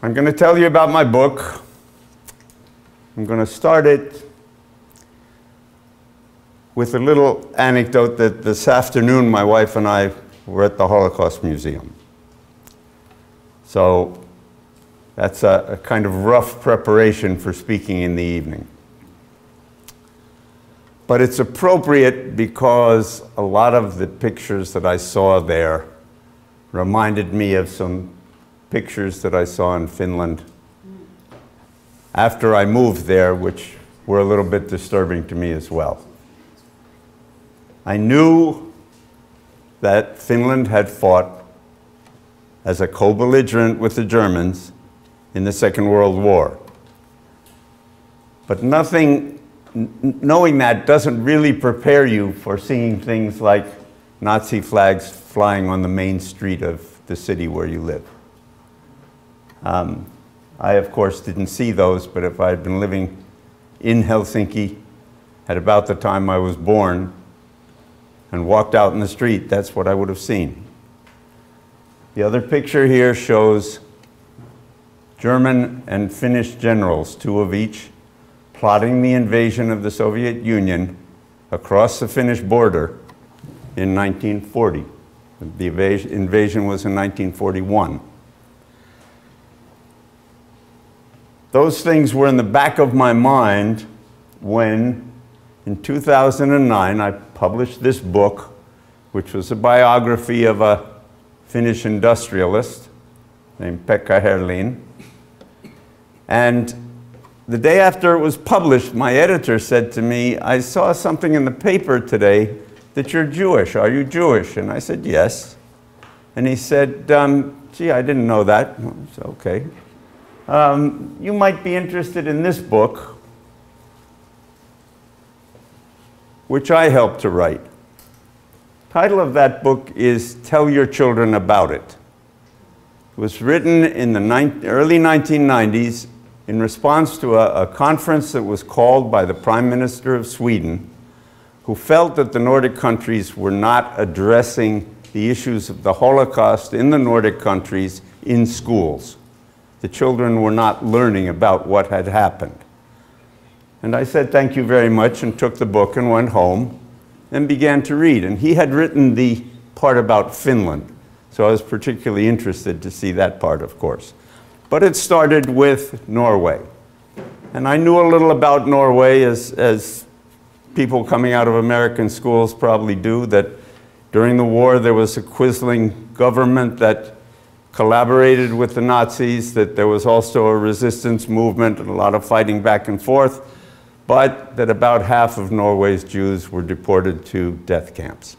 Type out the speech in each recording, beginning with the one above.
I'm going to tell you about my book. I'm going to start it with a little anecdote that this afternoon my wife and I were at the Holocaust Museum. So that's a, a kind of rough preparation for speaking in the evening. But it's appropriate because a lot of the pictures that I saw there reminded me of some pictures that I saw in Finland after I moved there, which were a little bit disturbing to me as well. I knew that Finland had fought as a co-belligerent with the Germans in the Second World War. But nothing, knowing that doesn't really prepare you for seeing things like Nazi flags flying on the main street of the city where you live. Um, I, of course, didn't see those, but if I had been living in Helsinki at about the time I was born and walked out in the street, that's what I would have seen. The other picture here shows German and Finnish generals, two of each, plotting the invasion of the Soviet Union across the Finnish border in 1940. The invasion was in 1941. Those things were in the back of my mind when, in 2009, I published this book, which was a biography of a Finnish industrialist named Pekka Herlin. And the day after it was published, my editor said to me, I saw something in the paper today that you're Jewish. Are you Jewish? And I said, yes. And he said, um, gee, I didn't know that. Said, okay. Um, you might be interested in this book, which I helped to write. Title of that book is Tell Your Children About It. It was written in the early 1990s in response to a, a conference that was called by the Prime Minister of Sweden, who felt that the Nordic countries were not addressing the issues of the Holocaust in the Nordic countries in schools. The children were not learning about what had happened. And I said, thank you very much, and took the book and went home and began to read. And he had written the part about Finland, so I was particularly interested to see that part, of course. But it started with Norway. And I knew a little about Norway as, as people coming out of American schools probably do, that during the war there was a Quisling government that collaborated with the Nazis, that there was also a resistance movement and a lot of fighting back and forth, but that about half of Norway's Jews were deported to death camps.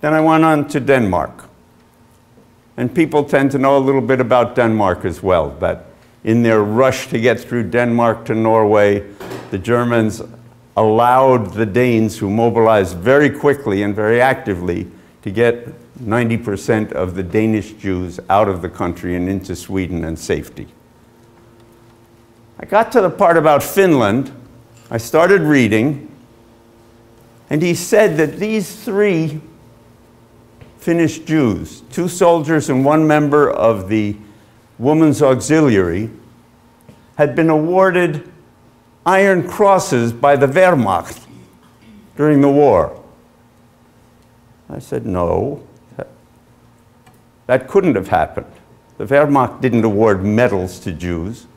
Then I went on to Denmark. And people tend to know a little bit about Denmark as well, that in their rush to get through Denmark to Norway, the Germans allowed the Danes, who mobilized very quickly and very actively, to get 90% of the Danish Jews out of the country and into Sweden and safety. I got to the part about Finland. I started reading, and he said that these three Finnish Jews, two soldiers and one member of the Women's Auxiliary, had been awarded Iron Crosses by the Wehrmacht during the war. I said, no, that, couldn't have happened. The Wehrmacht didn't award medals to Jews.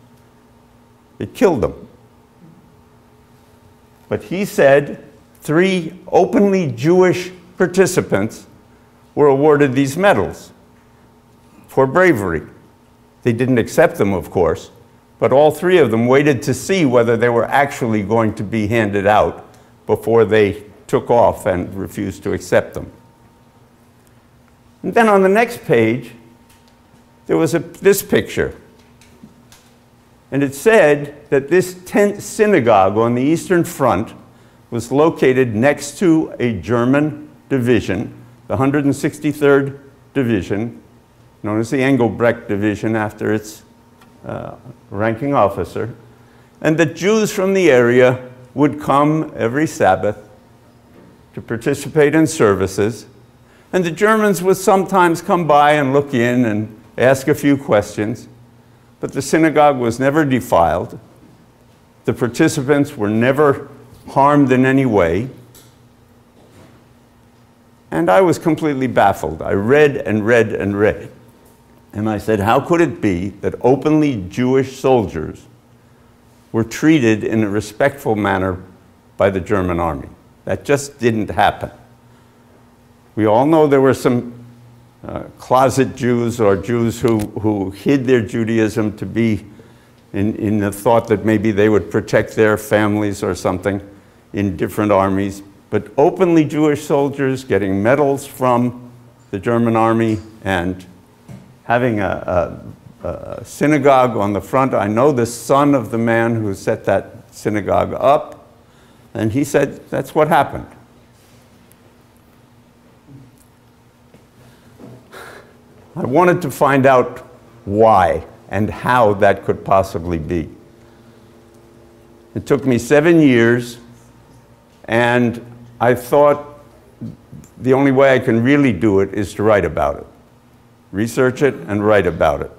It killed them. But he said three openly Jewish participants were awarded these medals for bravery. They didn't accept them, of course, but all three of them waited to see whether they were actually going to be handed out before they took off and refused to accept them. And then on the next page, there was a, this picture. And it said that this tent synagogue on the Eastern Front was located next to a German division the 163rd Division, known as the Engelbrecht Division after its uh, ranking officer, and that Jews from the area would come every Sabbath to participate in services, and the Germans would sometimes come by and look in and ask a few questions, but the synagogue was never defiled. The participants were never harmed in any way. And I was completely baffled. I read and read and read. And I said, how could it be that openly Jewish soldiers were treated in a respectful manner by the German army? That just didn't happen. We all know there were some uh, closet Jews or Jews who, who hid their Judaism to be in, in the thought that maybe they would protect their families or something in different armies. But openly Jewish soldiers getting medals from the German army and having a, a, a synagogue on the front. I know the son of the man who set that synagogue up, and he said that's what happened. I wanted to find out why and how that could possibly be. It took me seven years, and I thought the only way I can really do it is to write about it. Research it and write about it.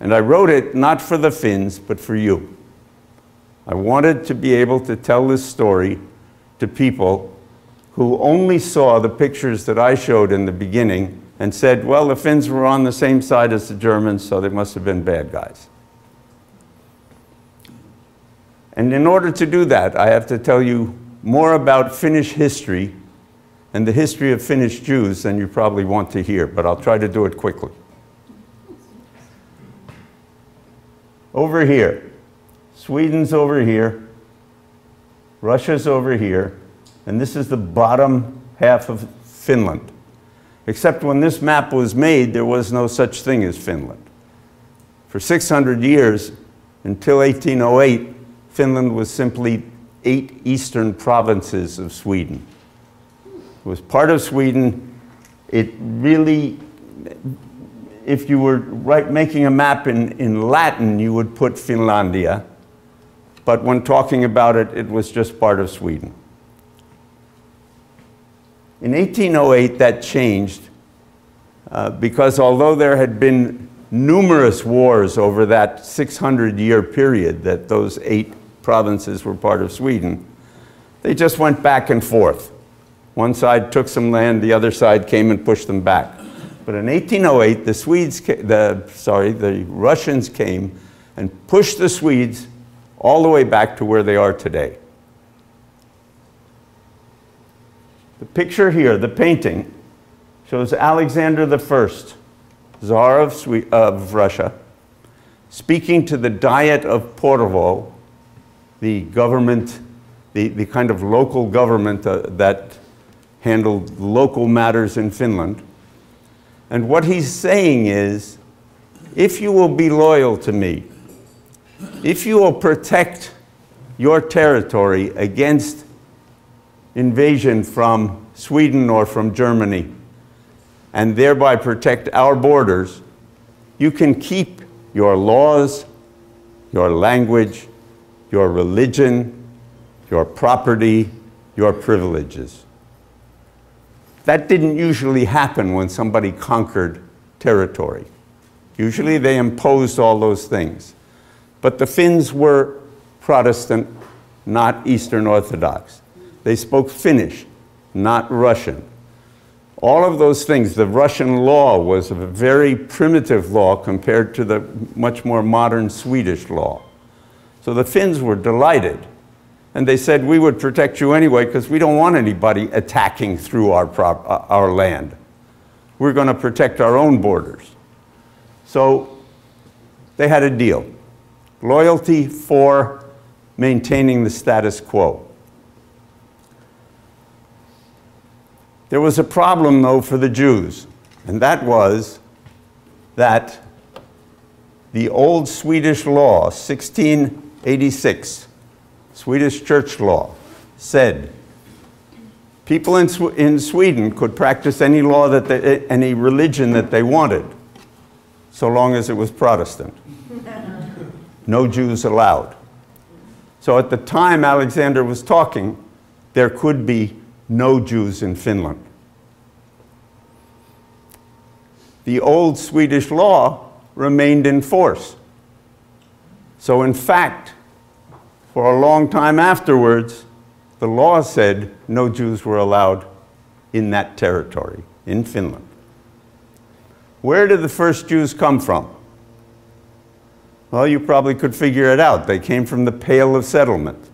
And I wrote it not for the Finns, but for you. I wanted to be able to tell this story to people who only saw the pictures that I showed in the beginning and said, well, the Finns were on the same side as the Germans, so they must have been bad guys. And in order to do that, I have to tell you more about Finnish history and the history of Finnish Jews than you probably want to hear, but I'll try to do it quickly. Over here, Sweden's over here, Russia's over here, and this is the bottom half of Finland. Except when this map was made, there was no such thing as Finland. For 600 years, until 1808, Finland was simply eight eastern provinces of Sweden. It was part of Sweden. It really, if you were right, making a map in, in Latin, you would put Finlandia. But when talking about it, it was just part of Sweden. In 1808, that changed uh, because although there had been numerous wars over that 600 year period that those eight provinces were part of Sweden, they just went back and forth. One side took some land, the other side came and pushed them back. But in 1808, the Swedes, the, sorry, the Russians came and pushed the Swedes all the way back to where they are today. The picture here, the painting, shows Alexander I, Tsar of, Swe of Russia, speaking to the Diet of Porvoo, the government, the, the kind of local government uh, that handled local matters in Finland. And what he's saying is, if you will be loyal to me, if you will protect your territory against invasion from Sweden or from Germany and thereby protect our borders, you can keep your laws, your language, your religion, your property, your privileges. That didn't usually happen when somebody conquered territory. Usually they imposed all those things. But the Finns were Protestant, not Eastern Orthodox. They spoke Finnish, not Russian. All of those things, the Russian law was a very primitive law compared to the much more modern Swedish law. So the Finns were delighted. And they said, we would protect you anyway because we don't want anybody attacking through our, uh, our land. We're going to protect our own borders. So they had a deal. Loyalty for maintaining the status quo. There was a problem, though, for the Jews, and that was that the old Swedish law, 1686, Swedish church law, said people in, Sw in Sweden could practice any law that they, any religion that they wanted, so long as it was Protestant. no Jews allowed. So at the time Alexander was talking, there could be no Jews in Finland. The old Swedish law remained in force. So, in fact, for a long time afterwards, the law said no Jews were allowed in that territory, in Finland. Where did the first Jews come from? Well, you probably could figure it out. They came from the Pale of Settlement,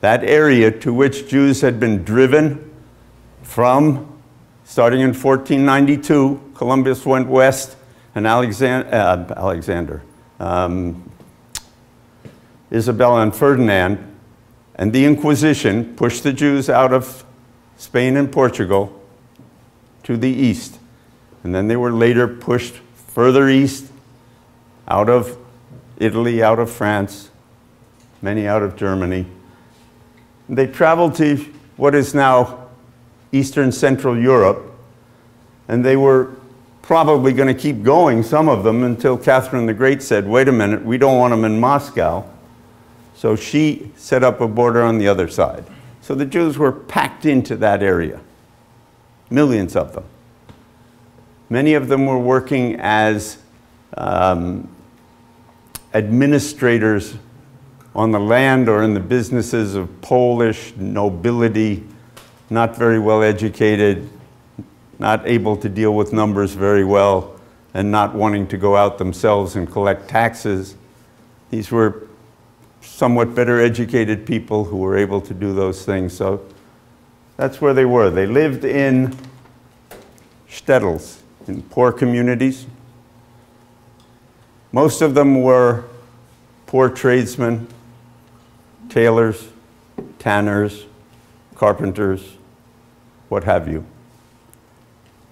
that area to which Jews had been driven from starting in 1492. Columbus went west, and Alexander, uh, Alexander um, Isabella and Ferdinand, and the Inquisition pushed the Jews out of Spain and Portugal to the east. And then they were later pushed further east out of Italy, out of France, many out of Germany. They traveled to what is now Eastern Central Europe, and they were probably going to keep going, some of them, until Catherine the Great said, wait a minute, we don't want them in Moscow. So she set up a border on the other side. So the Jews were packed into that area, millions of them. Many of them were working as um, administrators on the land or in the businesses of Polish nobility, not very well educated, not able to deal with numbers very well, and not wanting to go out themselves and collect taxes. These were somewhat better educated people who were able to do those things. So that's where they were. They lived in shtetls, in poor communities. Most of them were poor tradesmen, tailors, tanners, carpenters, what have you.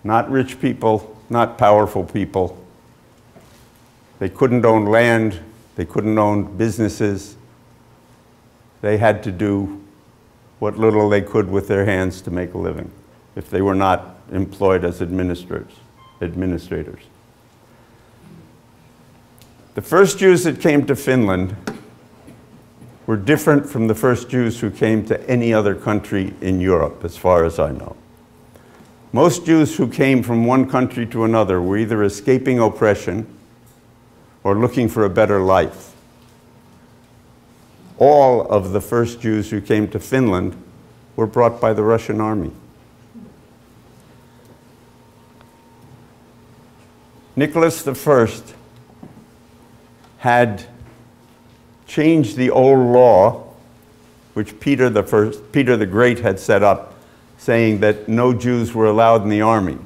Not rich people, not powerful people. They couldn't own land, they couldn't own businesses. They had to do what little they could with their hands to make a living if they were not employed as administrators. administrators. The first Jews that came to Finland were different from the first Jews who came to any other country in Europe, as far as I know. Most Jews who came from one country to another were either escaping oppression or looking for a better life. All of the first Jews who came to Finland were brought by the Russian army. Nicholas I had changed the old law, which Peter the, first, Peter the Great had set up, saying that no Jews were allowed in the army.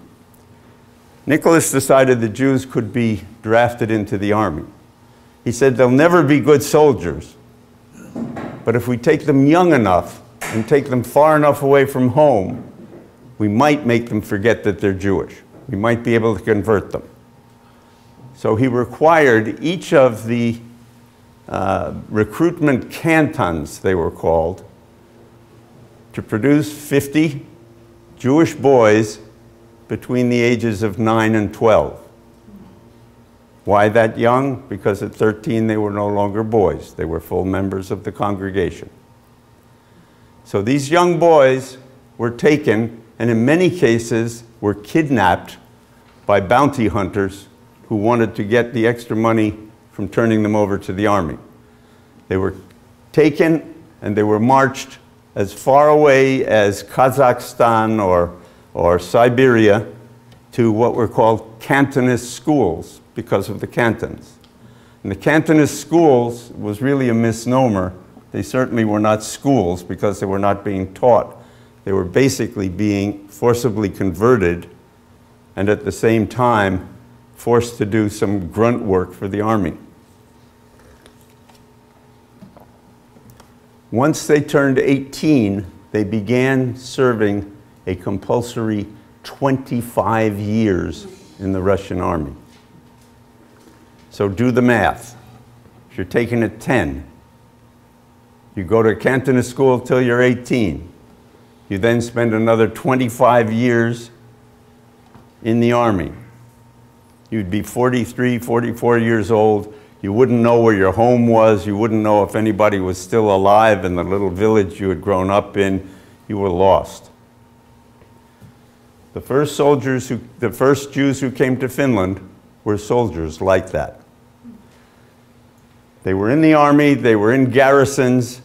Nicholas decided the Jews could be drafted into the army. He said they'll never be good soldiers, but if we take them young enough and take them far enough away from home, we might make them forget that they're Jewish. We might be able to convert them. So he required each of the uh, recruitment cantons, they were called, to produce 50 Jewish boys between the ages of 9 and 12. Why that young? Because at 13 they were no longer boys, they were full members of the congregation. So these young boys were taken and in many cases were kidnapped by bounty hunters who wanted to get the extra money from turning them over to the army. They were taken and they were marched as far away as Kazakhstan or, or Siberia to what were called cantonist schools because of the cantons. And the cantonist schools was really a misnomer. They certainly were not schools because they were not being taught. They were basically being forcibly converted and at the same time forced to do some grunt work for the army. Once they turned 18, they began serving a compulsory 25 years in the Russian army. So do the math. If you're taking it 10, you go to cantonist school till you're 18. You then spend another 25 years in the army. You'd be 43, 44 years old. You wouldn't know where your home was. You wouldn't know if anybody was still alive in the little village you had grown up in. You were lost. The first soldiers who, the first Jews who came to Finland were soldiers like that. They were in the army, they were in garrisons,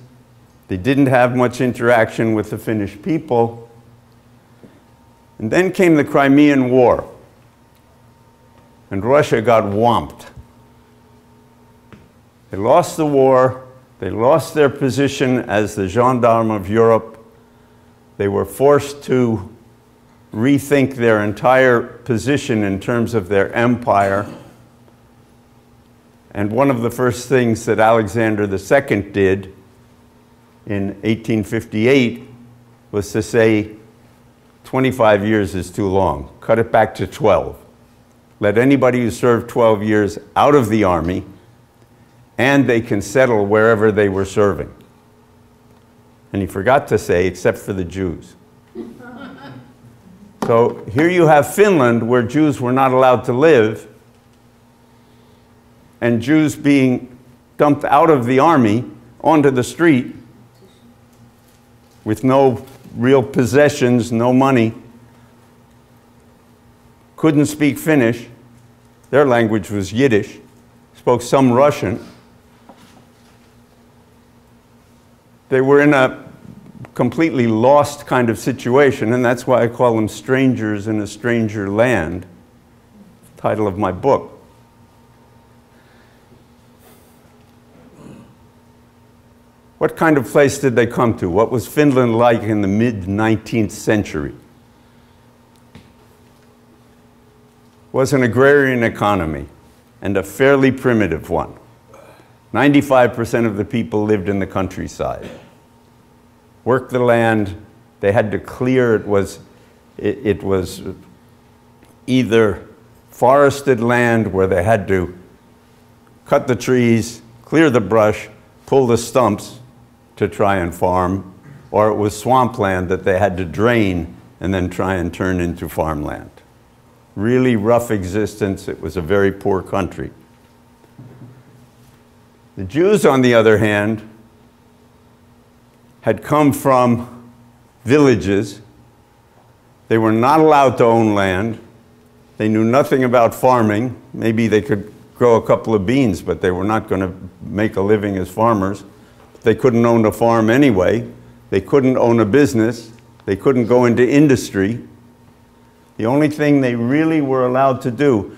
they didn't have much interaction with the Finnish people. And then came the Crimean War, and Russia got whomped. They lost the war, they lost their position as the gendarme of Europe. They were forced to rethink their entire position in terms of their empire. And one of the first things that Alexander II did in 1858 was to say 25 years is too long, cut it back to 12. Let anybody who served 12 years out of the army and they can settle wherever they were serving. And he forgot to say, except for the Jews. So here you have Finland where Jews were not allowed to live, and Jews being dumped out of the army onto the street with no real possessions, no money, couldn't speak Finnish. Their language was Yiddish, spoke some Russian. They were in a completely lost kind of situation, and that's why I call them strangers in a stranger land, title of my book. What kind of place did they come to? What was Finland like in the mid 19th century? was an agrarian economy and a fairly primitive one. 95% of the people lived in the countryside. Worked the land, they had to clear, it was, it, it was either forested land where they had to cut the trees, clear the brush, pull the stumps to try and farm, or it was swampland that they had to drain and then try and turn into farmland. Really rough existence. It was a very poor country. The Jews, on the other hand, had come from villages. They were not allowed to own land. They knew nothing about farming. Maybe they could grow a couple of beans, but they were not going to make a living as farmers. They couldn't own a farm anyway. They couldn't own a business. They couldn't go into industry. The only thing they really were allowed to do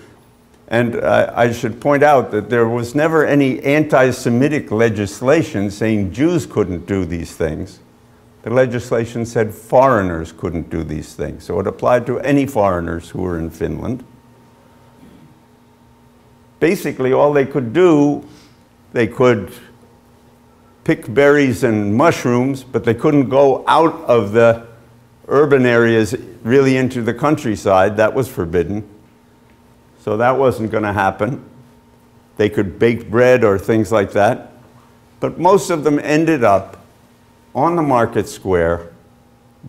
and uh, I should point out that there was never any anti-Semitic legislation saying Jews couldn't do these things. The legislation said foreigners couldn't do these things. So it applied to any foreigners who were in Finland. Basically, all they could do, they could pick berries and mushrooms, but they couldn't go out of the urban areas really into the countryside. That was forbidden. So that wasn't going to happen. They could bake bread or things like that. But most of them ended up on the market square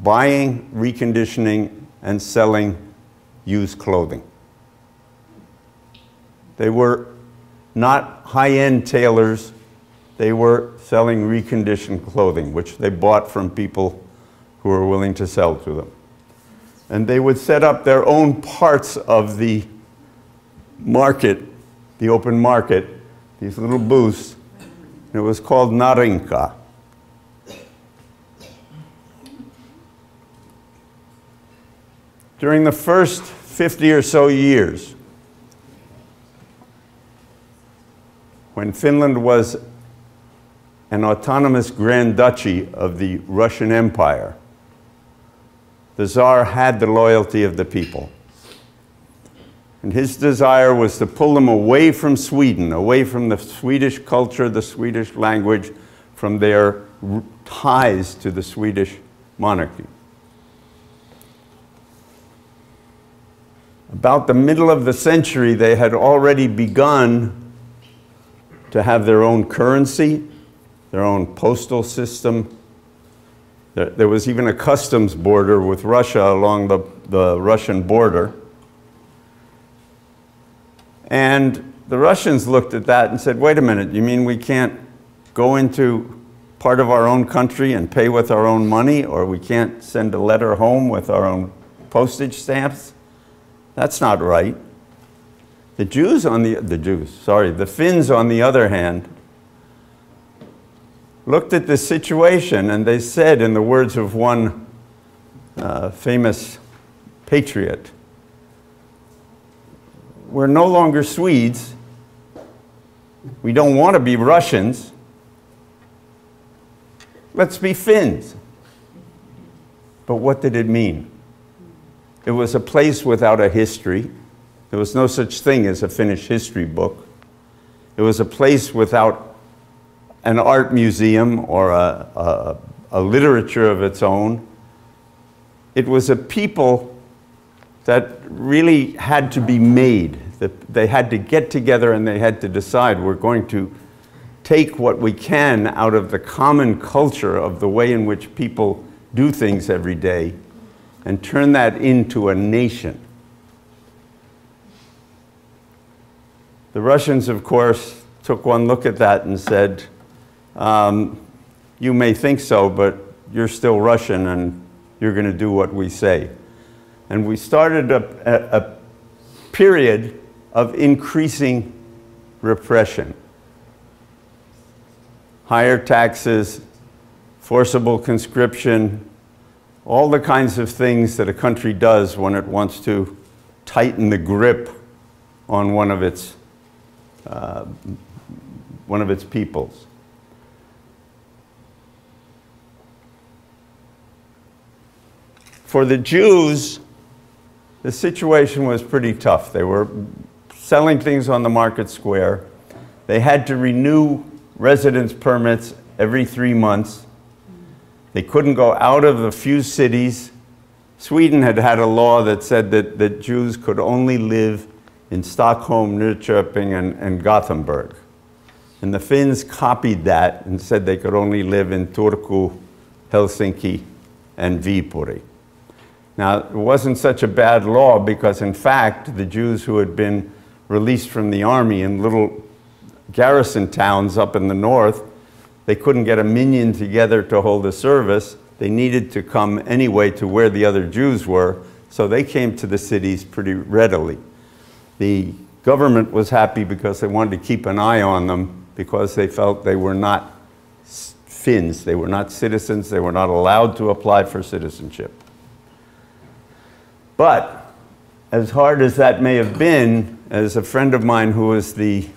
buying, reconditioning, and selling used clothing. They were not high-end tailors. They were selling reconditioned clothing, which they bought from people who were willing to sell to them. And they would set up their own parts of the market, the open market, these little booths. It was called Narinka. During the first 50 or so years, when Finland was an autonomous Grand Duchy of the Russian Empire, the Tsar had the loyalty of the people. And his desire was to pull them away from Sweden, away from the Swedish culture, the Swedish language, from their ties to the Swedish monarchy. About the middle of the century, they had already begun to have their own currency, their own postal system. There, was even a customs border with Russia along the, the Russian border. And the Russians looked at that and said, wait a minute, you mean we can't go into part of our own country and pay with our own money, or we can't send a letter home with our own postage stamps. That's not right. The Jews on the, the Jews, sorry, the Finns on the other hand, looked at the situation and they said, in the words of one uh, famous patriot, we're no longer Swedes. We don't want to be Russians. Let's be Finns. But what did it mean? It was a place without a history. There was no such thing as a Finnish history book. It was a place without an art museum or a, a, a literature of its own. It was a people that really had to be made. That they had to get together and they had to decide we're going to take what we can out of the common culture of the way in which people do things every day and turn that into a nation. The Russians, of course, took one look at that and said, um, You may think so, but you're still Russian and you're going to do what we say. And we started a, a, a period of increasing repression. Higher taxes, forcible conscription, all the kinds of things that a country does when it wants to tighten the grip on one of its, uh, one of its peoples. For the Jews, the situation was pretty tough. They were selling things on the market square. They had to renew residence permits every three months. They couldn't go out of a few cities. Sweden had had a law that said that, that Jews could only live in Stockholm, Norrköping, and, and Gothenburg. And the Finns copied that and said they could only live in Turku, Helsinki, and Viipuri. Now, it wasn't such a bad law because, in fact, the Jews who had been released from the army in little garrison towns up in the north, they couldn't get a minyan together to hold a service. They needed to come anyway to where the other Jews were, so they came to the cities pretty readily. The government was happy because they wanted to keep an eye on them because they felt they were not Finns, they were not citizens, they were not allowed to apply for citizenship. But as hard as that may have been, as a friend of mine who was the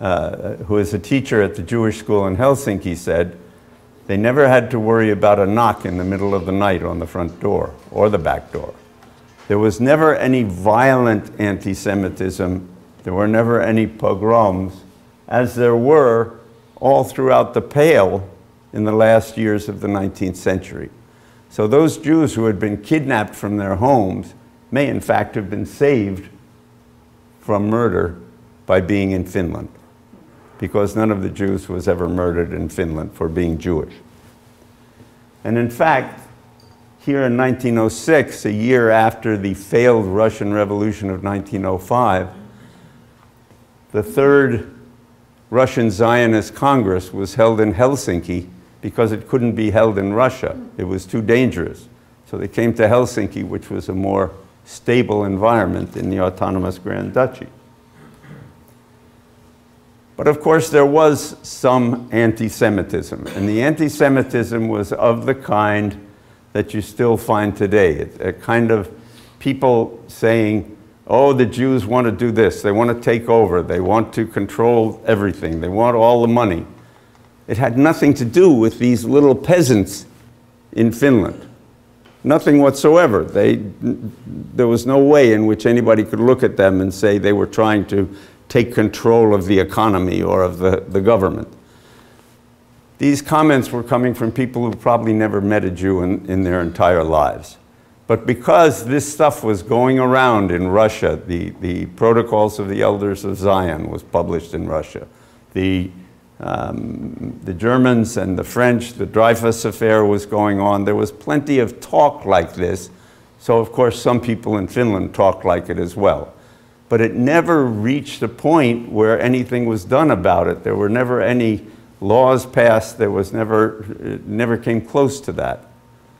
uh, who was a teacher at the Jewish school in Helsinki said, they never had to worry about a knock in the middle of the night on the front door or the back door. There was never any violent anti-Semitism. There were never any pogroms, as there were all throughout the Pale in the last years of the 19th century. So those Jews who had been kidnapped from their homes may in fact have been saved from murder by being in Finland because none of the Jews was ever murdered in Finland for being Jewish. And in fact, here in 1906, a year after the failed Russian Revolution of 1905, the third Russian Zionist Congress was held in Helsinki because it couldn't be held in Russia. It was too dangerous. So they came to Helsinki, which was a more stable environment in the autonomous Grand Duchy. But of course, there was some anti Semitism, and the anti Semitism was of the kind that you still find today. A kind of people saying, oh, the Jews want to do this, they want to take over, they want to control everything, they want all the money. It had nothing to do with these little peasants in Finland. Nothing whatsoever. They, there was no way in which anybody could look at them and say they were trying to take control of the economy or of the, the government. These comments were coming from people who probably never met a Jew in, in their entire lives. But because this stuff was going around in Russia, the, the Protocols of the Elders of Zion was published in Russia. The um, the Germans and the French, the Dreyfus affair was going on. There was plenty of talk like this. So, of course, some people in Finland talked like it as well. But it never reached a point where anything was done about it. There were never any laws passed. There was never, it never came close to that.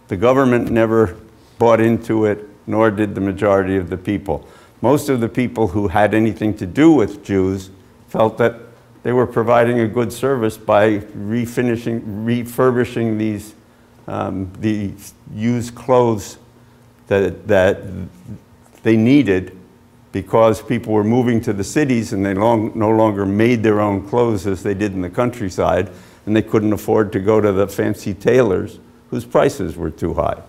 The government never bought into it. nor did the majority of the people. Most of the people who had anything to do with Jews felt that they were providing a good service by refinishing, refurbishing these, um, used clothes that, that they needed because people were moving to the cities and they long, no longer made their own clothes as they did in the countryside, and they couldn't afford to go to the fancy tailors whose prices were too high.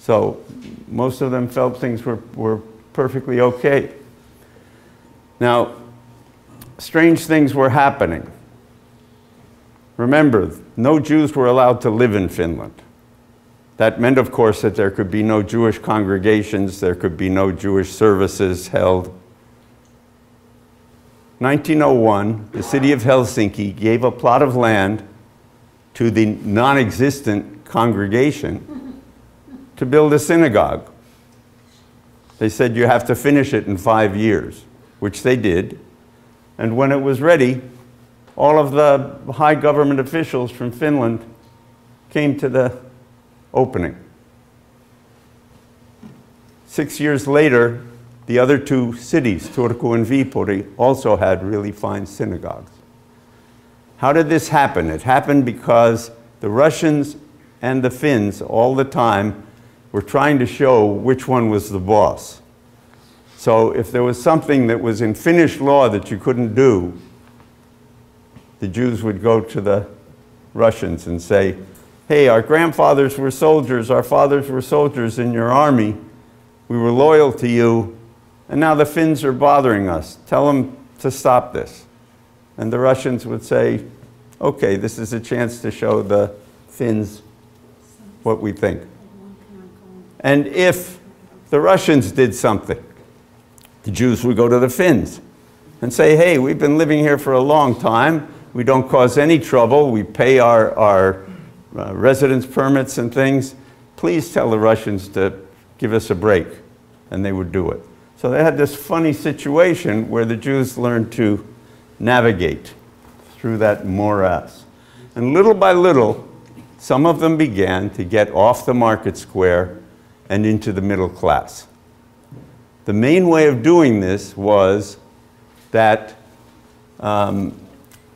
So most of them felt things were, were perfectly okay. Now, strange things were happening. Remember, no Jews were allowed to live in Finland. That meant, of course, that there could be no Jewish congregations, there could be no Jewish services held. 1901, the city of Helsinki gave a plot of land to the non existent congregation to build a synagogue. They said you have to finish it in five years, which they did. And when it was ready, all of the high government officials from Finland came to the opening. Six years later, the other two cities, Turku and Viipuri, also had really fine synagogues. How did this happen? It happened because the Russians and the Finns all the time were trying to show which one was the boss. So if there was something that was in Finnish law that you couldn't do, the Jews would go to the Russians and say, hey, our grandfathers were soldiers, our fathers were soldiers in your army, we were loyal to you, and now the Finns are bothering us. Tell them to stop this. And the Russians would say, okay, this is a chance to show the Finns what we think. And if the Russians did something, the Jews would go to the Finns and say, hey, we've been living here for a long time. We don't cause any trouble. We pay our, our uh, residence permits and things. Please tell the Russians to give us a break. And they would do it. So they had this funny situation where the Jews learned to navigate through that morass. And little by little, some of them began to get off the market square and into the middle class. The main way of doing this was that um,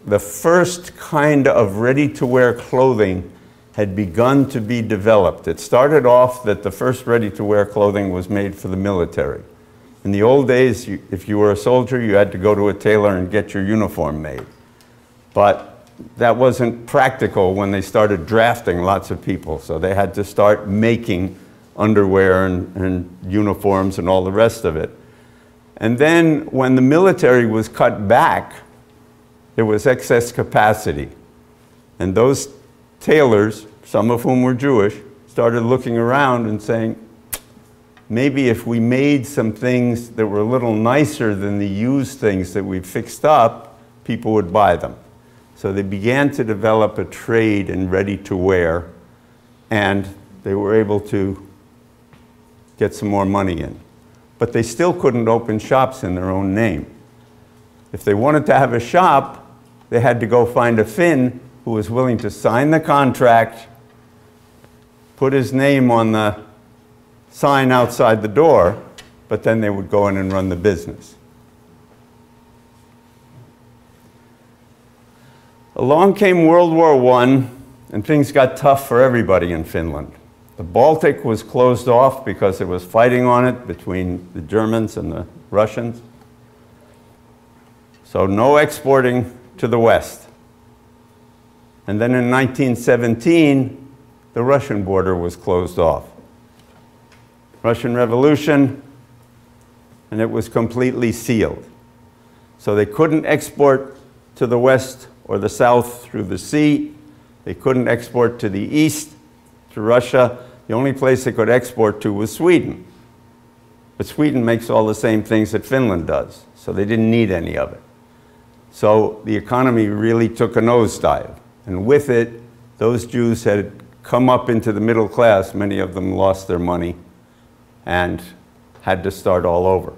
the first kind of ready to wear clothing had begun to be developed. It started off that the first ready to wear clothing was made for the military. In the old days, you, if you were a soldier, you had to go to a tailor and get your uniform made. But that wasn't practical when they started drafting lots of people, so they had to start making underwear and, and uniforms and all the rest of it. And then when the military was cut back, there was excess capacity. And those tailors, some of whom were Jewish, started looking around and saying, maybe if we made some things that were a little nicer than the used things that we fixed up, people would buy them. So they began to develop a trade in ready to wear, and they were able to get some more money in. But they still couldn't open shops in their own name. If they wanted to have a shop, they had to go find a Finn who was willing to sign the contract, put his name on the sign outside the door, but then they would go in and run the business. Along came World War I, and things got tough for everybody in Finland. The Baltic was closed off because there was fighting on it between the Germans and the Russians. So no exporting to the West. And then in 1917, the Russian border was closed off. Russian Revolution, and it was completely sealed. So they couldn't export to the west or the south through the sea. They couldn't export to the east, to Russia. The only place they could export to was Sweden. But Sweden makes all the same things that Finland does, so they didn't need any of it. So the economy really took a nosedive. And with it, those Jews had come up into the middle class. Many of them lost their money and had to start all over.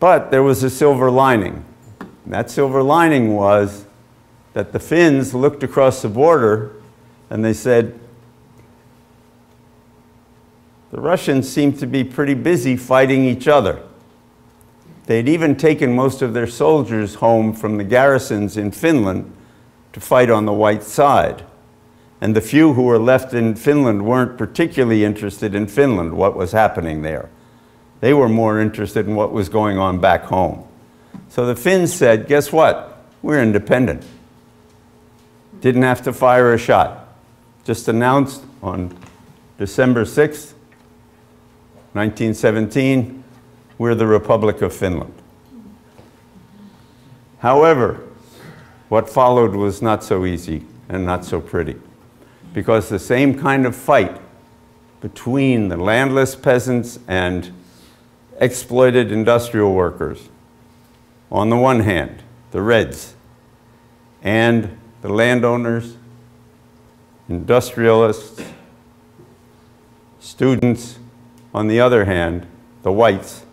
But there was a silver lining. And that silver lining was that the Finns looked across the border and they said, the Russians seemed to be pretty busy fighting each other. They'd even taken most of their soldiers home from the garrisons in Finland to fight on the white side. And the few who were left in Finland weren't particularly interested in Finland, what was happening there. They were more interested in what was going on back home. So the Finns said, guess what? We're independent. Didn't have to fire a shot. Just announced on December 6th, 1917, we're the Republic of Finland. However, what followed was not so easy and not so pretty because the same kind of fight between the landless peasants and exploited industrial workers, on the one hand, the Reds, and the landowners, industrialists, students, on the other hand, the whites,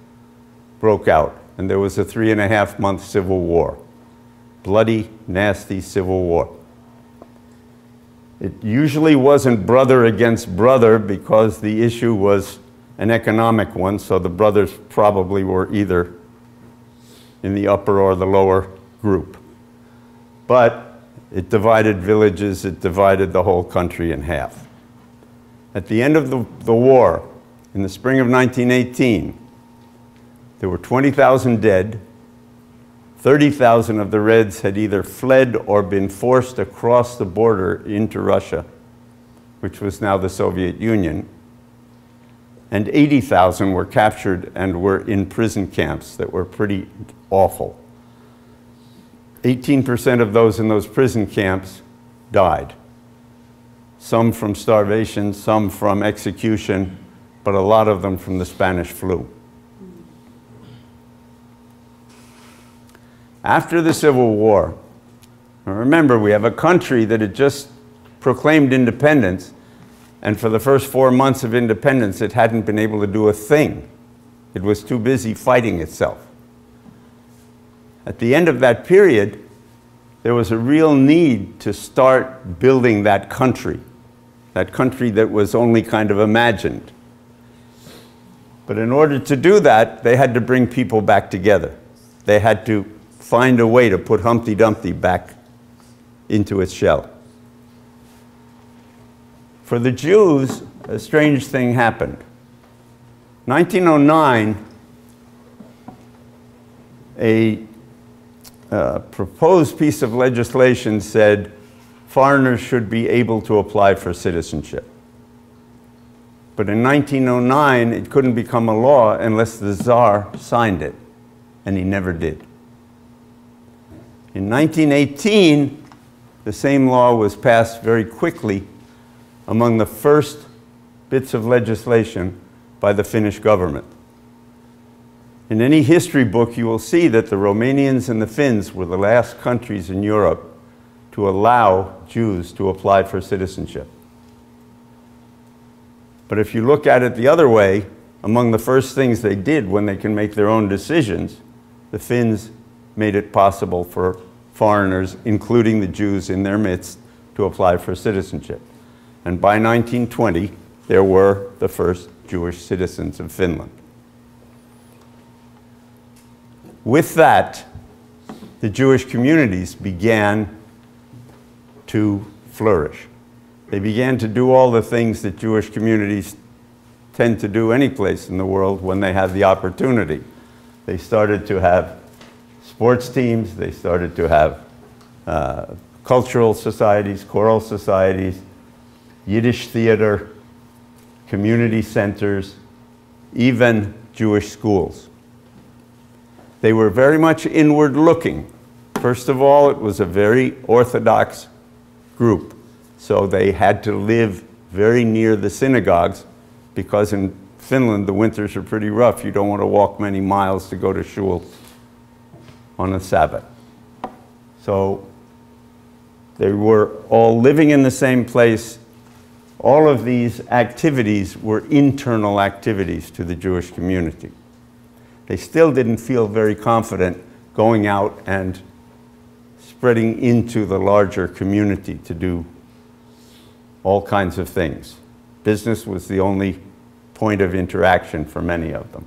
broke out, and there was a three and a half month civil war. Bloody, nasty civil war. It usually wasn't brother against brother because the issue was an economic one, so the brothers probably were either in the upper or the lower group. But it divided villages, it divided the whole country in half. At the end of the, the war, in the spring of 1918, there were 20,000 dead, 30,000 of the Reds had either fled or been forced across the border into Russia, which was now the Soviet Union. And 80,000 were captured and were in prison camps that were pretty awful. 18% of those in those prison camps died. Some from starvation, some from execution, but a lot of them from the Spanish flu. After the Civil War, remember we have a country that had just proclaimed independence, and for the first four months of independence, it hadn't been able to do a thing. It was too busy fighting itself. At the end of that period, there was a real need to start building that country, that country that was only kind of imagined. But in order to do that, they had to bring people back together. They had to find a way to put Humpty Dumpty back into its shell. For the Jews, a strange thing happened. 1909, a uh, proposed piece of legislation said foreigners should be able to apply for citizenship. But in 1909, it couldn't become a law unless the Tsar signed it, and he never did. In 1918, the same law was passed very quickly among the first bits of legislation by the Finnish government. In any history book, you will see that the Romanians and the Finns were the last countries in Europe to allow Jews to apply for citizenship. But if you look at it the other way, among the first things they did when they can make their own decisions, the Finns made it possible for foreigners, including the Jews in their midst, to apply for citizenship. And by 1920, there were the first Jewish citizens of Finland. With that, the Jewish communities began to flourish. They began to do all the things that Jewish communities tend to do any place in the world when they have the opportunity. They started to have sports teams, they started to have uh, cultural societies, choral societies, Yiddish theater, community centers, even Jewish schools. They were very much inward looking. First of all, it was a very orthodox group, so they had to live very near the synagogues because in Finland the winters are pretty rough. You don't want to walk many miles to go to shul on a Sabbath. So they were all living in the same place. All of these activities were internal activities to the Jewish community. They still didn't feel very confident going out and spreading into the larger community to do all kinds of things. Business was the only point of interaction for many of them.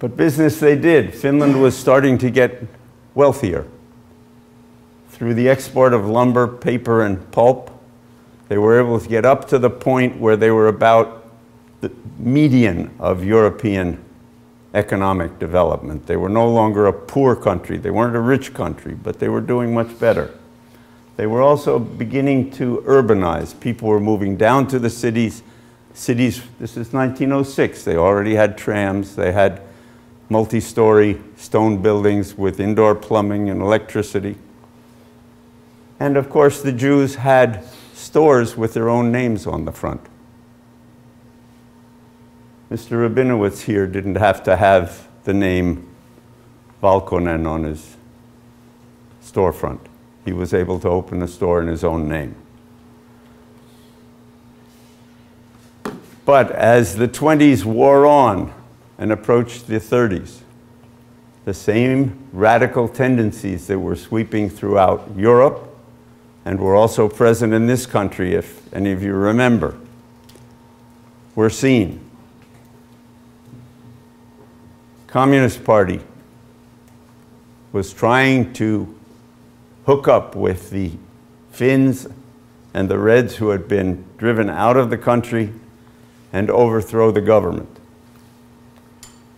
But business they did. Finland was starting to get wealthier. Through the export of lumber, paper, and pulp, they were able to get up to the point where they were about the median of European economic development. They were no longer a poor country. They weren't a rich country, but they were doing much better. They were also beginning to urbanize. People were moving down to the cities. Cities, this is 1906, they already had trams, they had multi-story stone buildings with indoor plumbing and electricity. And of course, the Jews had stores with their own names on the front. Mr. Rabinowitz here didn't have to have the name Valkonen on his storefront. He was able to open a store in his own name. But as the 20s wore on and approached the 30s, the same radical tendencies that were sweeping throughout Europe and were also present in this country, if any of you remember, were seen. Communist Party was trying to hook up with the Finns and the Reds who had been driven out of the country and overthrow the government.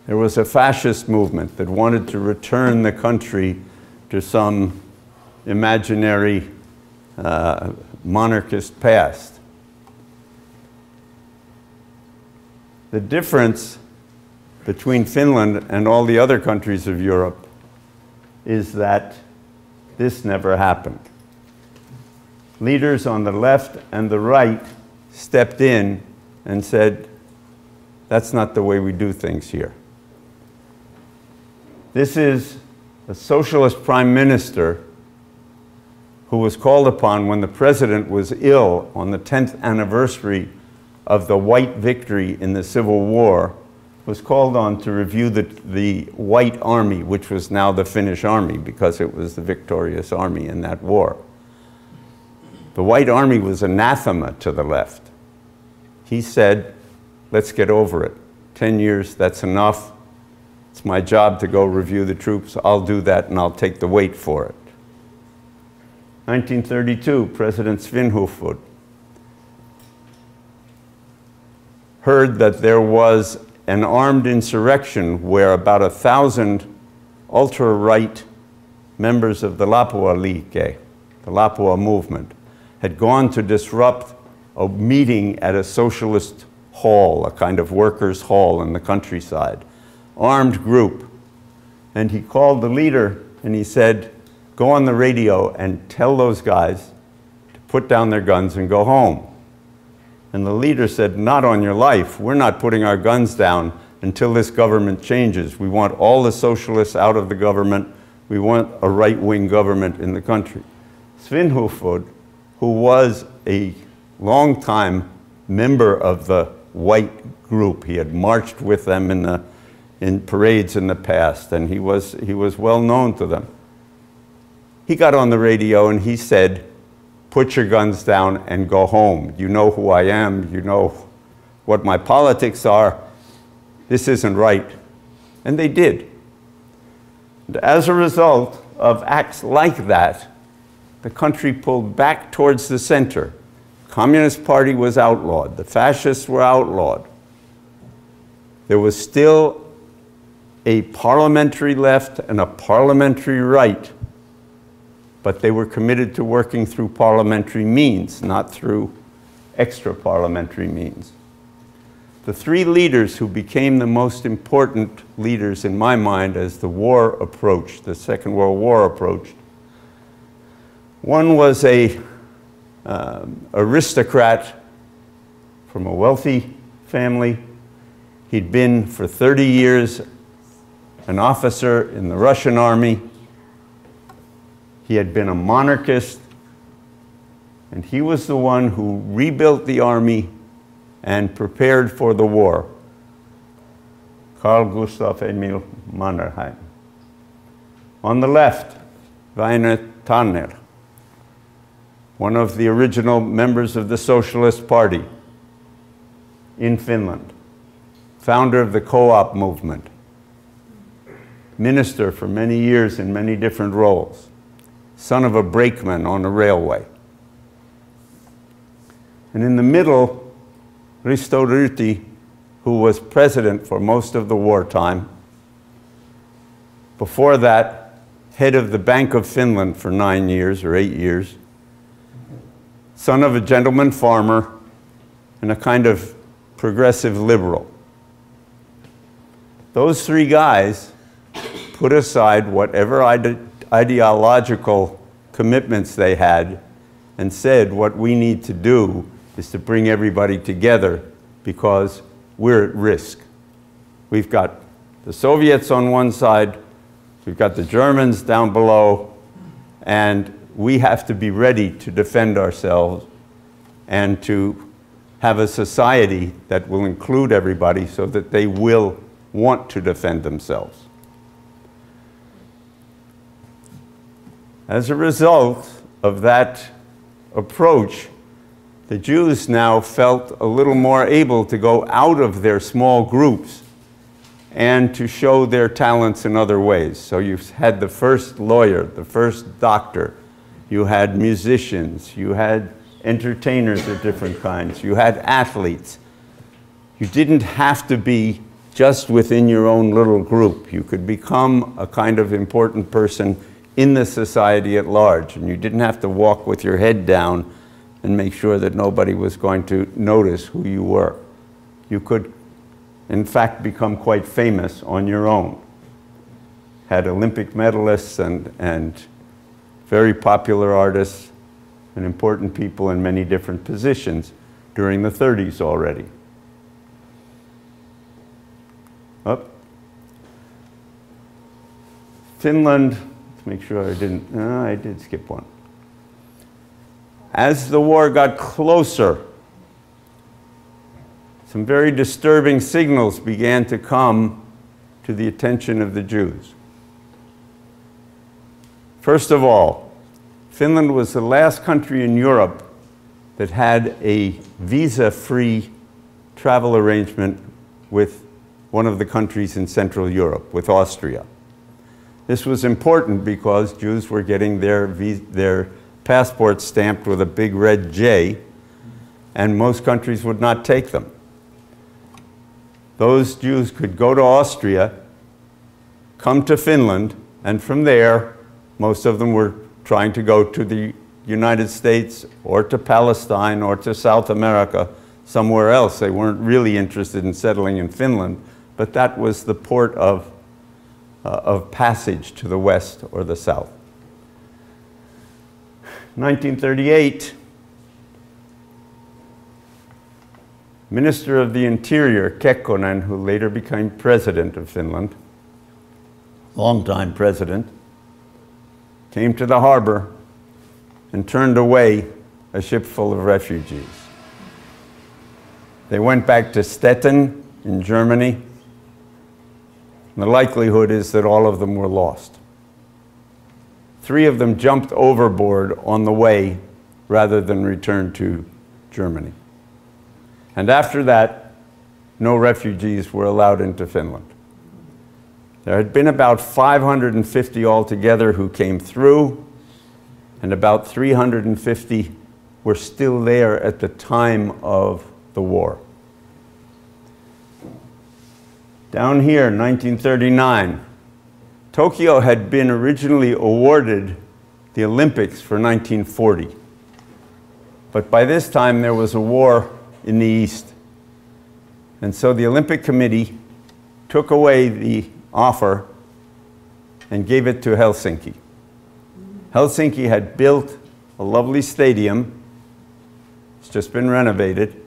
There was a fascist movement that wanted to return the country to some imaginary uh, monarchist past. The difference between Finland and all the other countries of Europe is that this never happened. Leaders on the left and the right stepped in and said, that's not the way we do things here. This is a socialist prime minister who was called upon when the president was ill on the 10th anniversary of the white victory in the Civil War, was called on to review the, the White Army, which was now the Finnish army because it was the victorious army in that war. The White Army was anathema to the left. He said, let's get over it. 10 years, that's enough. It's my job to go review the troops. I'll do that and I'll take the weight for it. 1932, President Svinhufvud heard that there was an armed insurrection where about a thousand ultra-right members of the Lapua League, the Lapua movement, had gone to disrupt a meeting at a socialist hall, a kind of workers' hall in the countryside armed group. And he called the leader and he said, go on the radio and tell those guys to put down their guns and go home. And the leader said, not on your life. We're not putting our guns down until this government changes. We want all the socialists out of the government. We want a right-wing government in the country. Svinhufvud, who was a long-time member of the white group, he had marched with them in the in parades in the past, and he was, he was well known to them. He got on the radio and he said, put your guns down and go home. You know who I am. You know what my politics are. This isn't right. And they did. And as a result of acts like that, the country pulled back towards the center. Communist Party was outlawed. The fascists were outlawed. There was still a parliamentary left and a parliamentary right, but they were committed to working through parliamentary means, not through extra parliamentary means. The three leaders who became the most important leaders in my mind as the war approached, the Second World War approached, one was a um, aristocrat from a wealthy family. He'd been for 30 years an officer in the Russian army. He had been a monarchist, and he was the one who rebuilt the army and prepared for the war. Carl Gustav Emil Mannerheim. On the left, Väinö Tanner, one of the original members of the Socialist Party, in Finland, founder of the co-op movement, minister for many years in many different roles, son of a brakeman on a railway. And in the middle, Risto Ryti, who was president for most of the wartime. Before that, head of the Bank of Finland for nine years or eight years. Son of a gentleman farmer and a kind of progressive liberal. Those three guys put aside whatever ide ideological commitments they had and said what we need to do is to bring everybody together because we're at risk. We've got the Soviets on one side, we've got the Germans down below, and we have to be ready to defend ourselves and to have a society that will include everybody so that they will want to defend themselves. As a result of that approach, the Jews now felt a little more able to go out of their small groups and to show their talents in other ways. So you had the first lawyer, the first doctor, you had musicians, you had entertainers of different kinds, you had athletes. You didn't have to be just within your own little group. You could become a kind of important person in the society at large, and you didn't have to walk with your head down and make sure that nobody was going to notice who you were. You could, in fact, become quite famous on your own. Had Olympic medalists and, and very popular artists and important people in many different positions during the 30s already. Up. Finland, let's make sure I didn't, I did skip one. As the war got closer, some very disturbing signals began to come to the attention of the Jews. First of all, Finland was the last country in Europe that had a visa-free travel arrangement with one of the countries in Central Europe, with Austria. This was important because Jews were getting their, their passports stamped with a big red J, and most countries would not take them. Those Jews could go to Austria, come to Finland, and from there, most of them were trying to go to the United States or to Palestine or to South America, somewhere else. They weren't really interested in settling in Finland, but that was the port of, Uh, of passage to the west or the south. 1938, Minister of the Interior, Kekkonen, who later became president of Finland, longtime president, came to the harbor and turned away a ship full of refugees. They went back to Stettin in Germany. And the likelihood is that all of them were lost. Three of them jumped overboard on the way rather than return to Germany. And after that, no refugees were allowed into Finland. There had been about 550 altogether who came through, and about 350 were still there at the time of the war. Down here, 1939, Tokyo had been originally awarded the Olympics for 1940. But by this time, there was a war in the East. And so the Olympic Committee took away the offer and gave it to Helsinki. Helsinki had built a lovely stadium. It's just been renovated.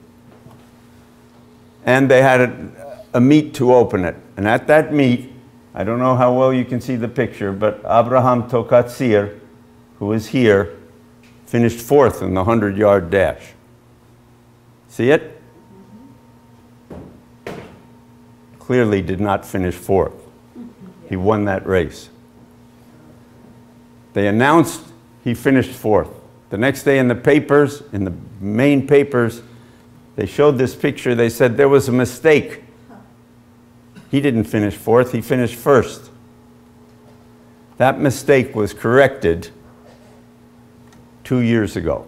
And they had a, meet to open it. And at that meet, I don't know how well you can see the picture, but Abraham Tokazier, who is here, finished fourth in the 100 yard dash. See it? Clearly did not finish fourth. He won that race. They announced he finished fourth. The next day in the papers, in the main papers, They showed this picture. They said there was a mistake. He didn't finish fourth, he finished first. That mistake was corrected two years ago.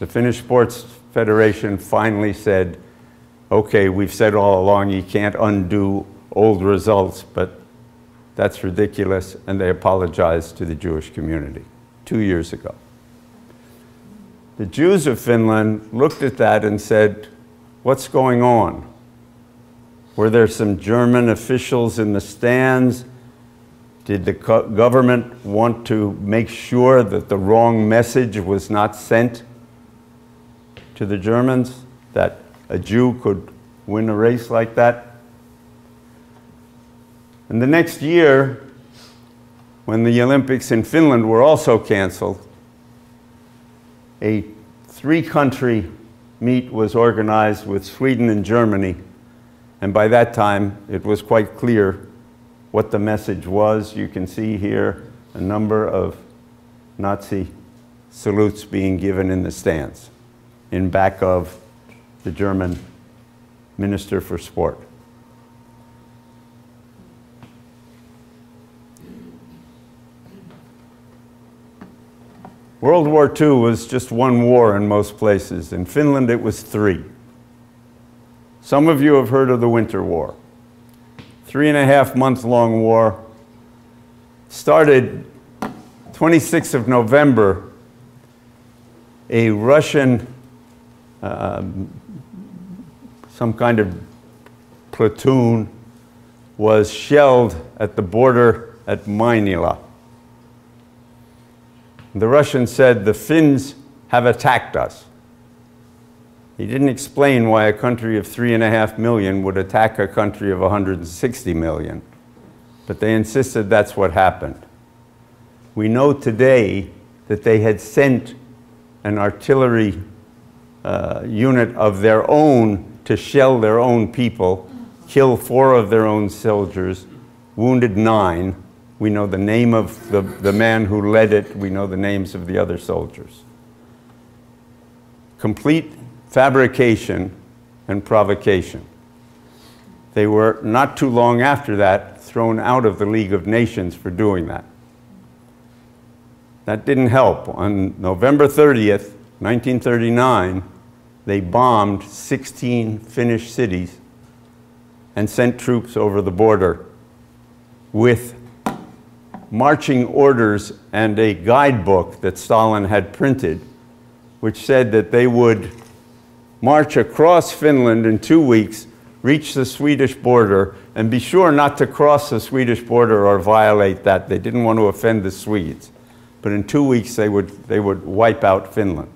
The Finnish Sports Federation finally said, okay, we've said all along you can't undo old results, but that's ridiculous, and they apologized to the Jewish community two years ago. The Jews of Finland looked at that and said, what's going on? Were there some German officials in the stands? Did the government want to make sure that the wrong message was not sent to the Germans, that a Jew could win a race like that? And the next year, when the Olympics in Finland were also canceled, a three-country meet was organized with Sweden and Germany. And by that time, it was quite clear what the message was. You can see here a number of Nazi salutes being given in the stands in back of the German Minister for Sport. World War II was just one war in most places. In Finland, it was three. Some of you have heard of the Winter War. Three and a half month long war. Started 26th of November, a Russian, um, some kind of platoon was shelled at the border at Mainila. The Russians said, the Finns have attacked us. He didn't explain why a country of three and a half million would attack a country of 160 million, but they insisted that's what happened. We know today that they had sent an artillery uh, unit of their own to shell their own people, kill four of their own soldiers, wounded nine, we know the name of the, the man who led it. We know the names of the other soldiers. Complete fabrication and provocation. They were not too long after that thrown out of the League of Nations for doing that. That didn't help. On November 30th, 1939, they bombed 16 Finnish cities and sent troops over the border with marching orders and a guidebook that Stalin had printed, which said that they would march across Finland in two weeks, reach the Swedish border, and be sure not to cross the Swedish border or violate that. They didn't want to offend the Swedes. But in two weeks, they would, they would wipe out Finland.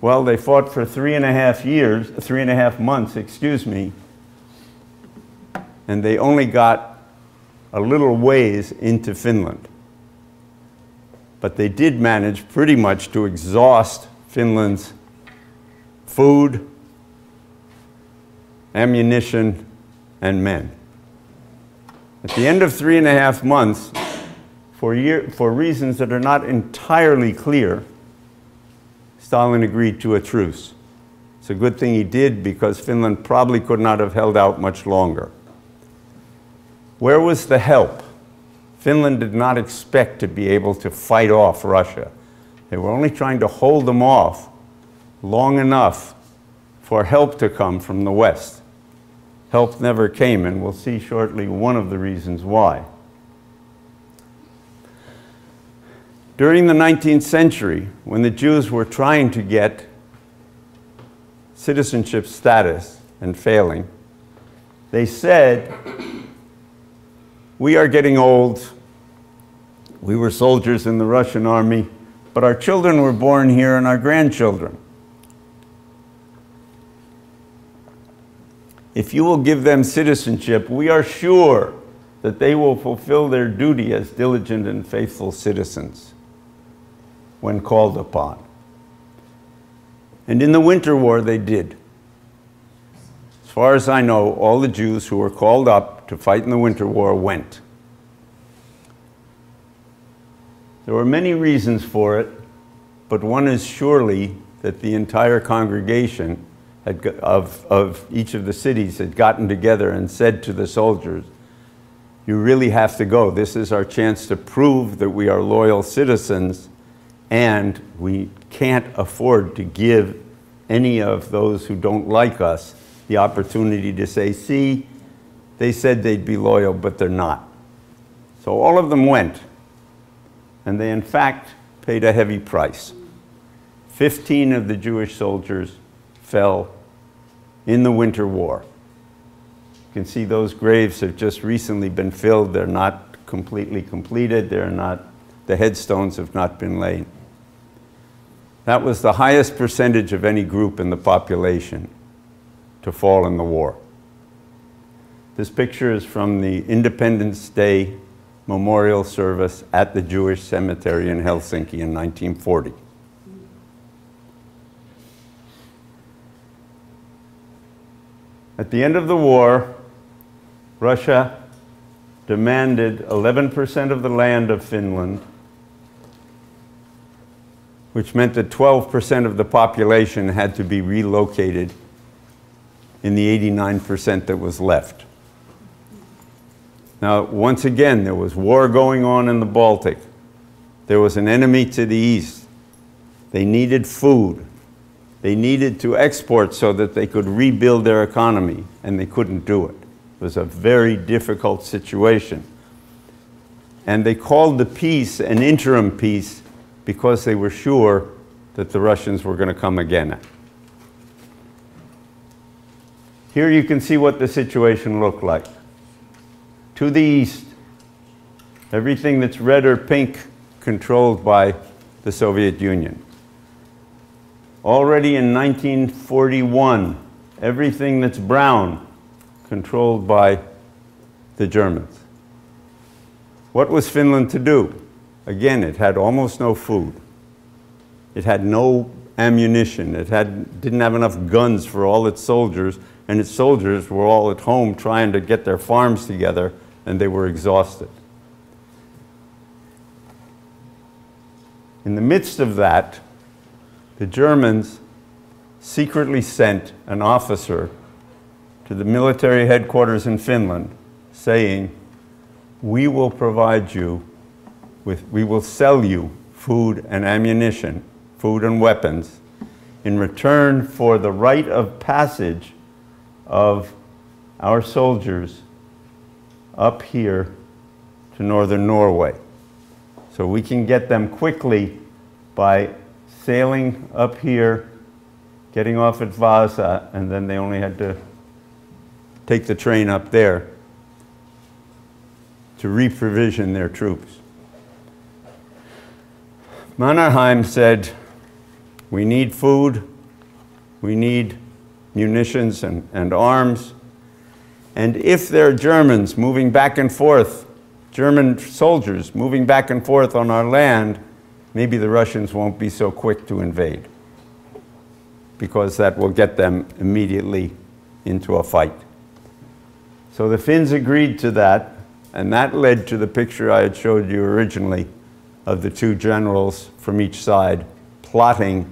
Well, they fought for three and a half years, three and a half months, excuse me, and they only got a little ways into Finland. But they did manage pretty much to exhaust Finland's food, ammunition, and men. At the end of three and a half months, for, year, for reasons that are not entirely clear, Stalin agreed to a truce. It's a good thing he did because Finland probably could not have held out much longer. Where was the help? Finland did not expect to be able to fight off Russia. They were only trying to hold them off long enough for help to come from the West. Help never came, and we'll see shortly one of the reasons why. During the 19th century, when the Jews were trying to get citizenship status and failing, they said we are getting old. We were soldiers in the Russian army, but our children were born here and our grandchildren. If you will give them citizenship, we are sure that they will fulfill their duty as diligent and faithful citizens when called upon. And in the Winter War, they did. As far as I know, all the Jews who were called up to fight in the Winter War went. There were many reasons for it, but one is surely that the entire congregation had, of, of each of the cities had gotten together and said to the soldiers, you really have to go. This is our chance to prove that we are loyal citizens and we can't afford to give any of those who don't like us the opportunity to say, see, they said they'd be loyal, but they're not. So all of them went, and they in fact paid a heavy price. 15 of the Jewish soldiers fell in the Winter War. You can see those graves have just recently been filled. They're not completely completed. They're not, the headstones have not been laid. That was the highest percentage of any group in the population to fall in the war. This picture is from the Independence Day memorial service at the Jewish cemetery in Helsinki in 1940. At the end of the war, Russia demanded 11% of the land of Finland which meant that 12% of the population had to be relocated in the 89% that was left. Now, once again, there was war going on in the Baltic. There was an enemy to the east. They needed food. They needed to export so that they could rebuild their economy, and they couldn't do it. It was a very difficult situation. And they called the peace an interim peace because they were sure that the Russians were going to come again. Here you can see what the situation looked like. To the east, everything that's red or pink controlled by the Soviet Union. Already in 1941, everything that's brown controlled by the Germans. What was Finland to do? Again, it had almost no food. It had no ammunition. It had, didn't have enough guns for all its soldiers, and its soldiers were all at home trying to get their farms together, and they were exhausted. In the midst of that, the Germans secretly sent an officer to the military headquarters in Finland saying, we will provide you with, we will sell you food and ammunition, food and weapons, in return for the right of passage of our soldiers up here to northern Norway. So we can get them quickly by sailing up here, getting off at Vasa, and then they only had to take the train up there to reprovision their troops. Mannerheim said, we need food, we need munitions and, and arms, and if there are Germans moving back and forth, German soldiers moving back and forth on our land, maybe the Russians won't be so quick to invade because that will get them immediately into a fight. So the Finns agreed to that, and that led to the picture I had showed you originally of the two generals from each side plotting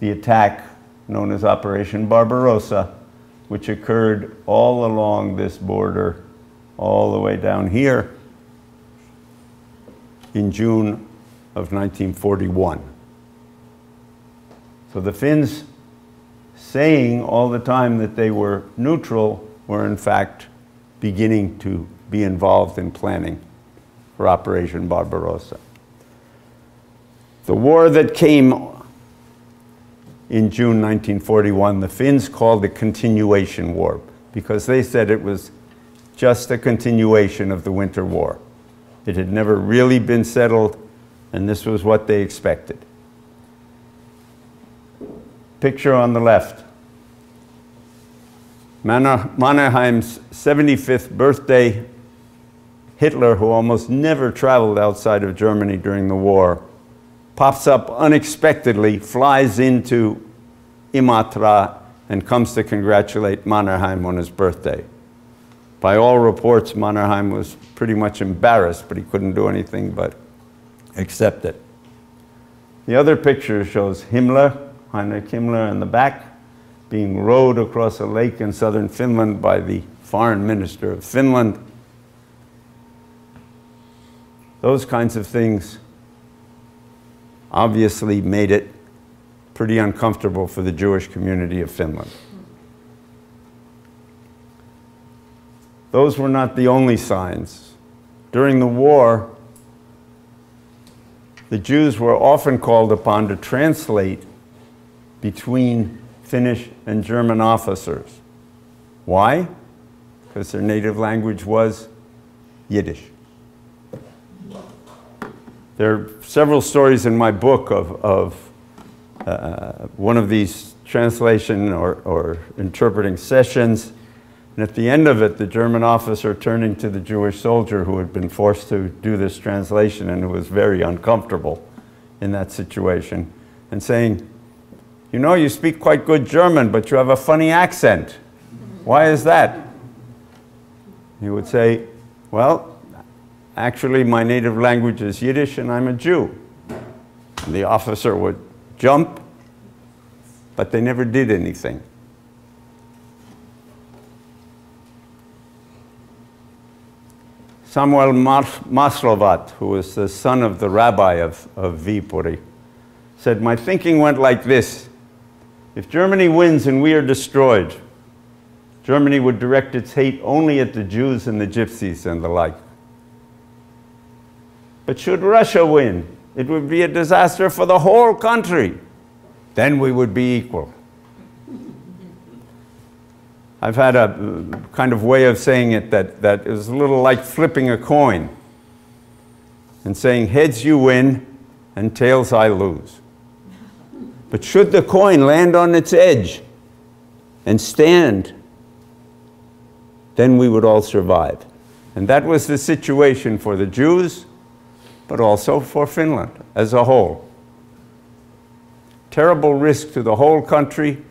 the attack known as Operation Barbarossa, which occurred all along this border, all the way down here in June of 1941. So the Finns saying all the time that they were neutral were in fact beginning to be involved in planning for Operation Barbarossa. The war that came in June 1941, the Finns called the continuation war because they said it was just a continuation of the Winter War. It had never really been settled, and this was what they expected. Picture on the left. Mannerheim's 75th birthday, Hitler, who almost never traveled outside of Germany during the war, pops up unexpectedly, flies into Imatra, and comes to congratulate Mannerheim on his birthday. By all reports, Mannerheim was pretty much embarrassed, but he couldn't do anything but accept it. The other picture shows Himmler Heinrich Himmler in the back, being rowed across a lake in southern Finland by the foreign minister of Finland. Those kinds of things obviously made it pretty uncomfortable for the Jewish community of Finland. Those were not the only signs. During the war, the Jews were often called upon to translate between Finnish and German officers. Why? Because their native language was Yiddish. There are several stories in my book of, of uh, one of these translation or, or interpreting sessions. And at the end of it, the German officer turning to the Jewish soldier who had been forced to do this translation and who was very uncomfortable in that situation and saying, You know, you speak quite good German, but you have a funny accent. Why is that? He would say, Well, actually, my native language is Yiddish and I'm a Jew. And the officer would jump, but they never did anything. Samuel Maslovat, who was the son of the rabbi of, of Viipuri, said, My thinking went like this if Germany wins and we are destroyed, Germany would direct its hate only at the Jews and the gypsies and the like. But should Russia win, it would be a disaster for the whole country. Then we would be equal. I've had a kind of way of saying it that, that is a little like flipping a coin and saying, heads you win and tails I lose. But should the coin land on its edge and stand, then we would all survive. And that was the situation for the Jews but also for Finland as a whole. Terrible risk to the whole country,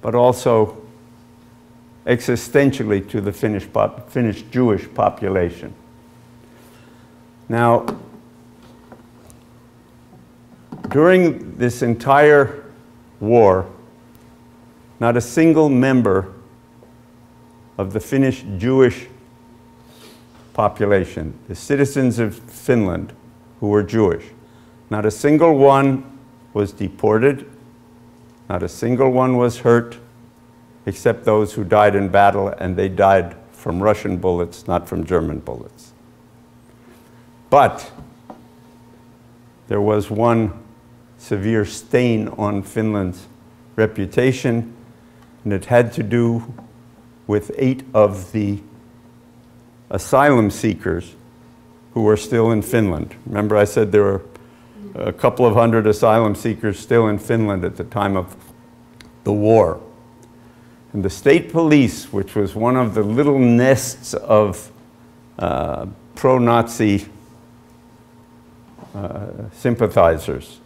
but also existentially to the Finnish, Finnish Jewish population. Now, during this entire war, not a single member of the Finnish Jewish population, the citizens of Finland who were Jewish. Not a single one was deported, not a single one was hurt, except those who died in battle, and they died from Russian bullets, not from German bullets. But there was one severe stain on Finland's reputation, and it had to do with eight of the asylum seekers who were still in Finland. Remember, I said there were a couple of hundred asylum seekers still in Finland at the time of the war. And the state police, which was one of the little nests of uh, pro Nazi uh, sympathizers,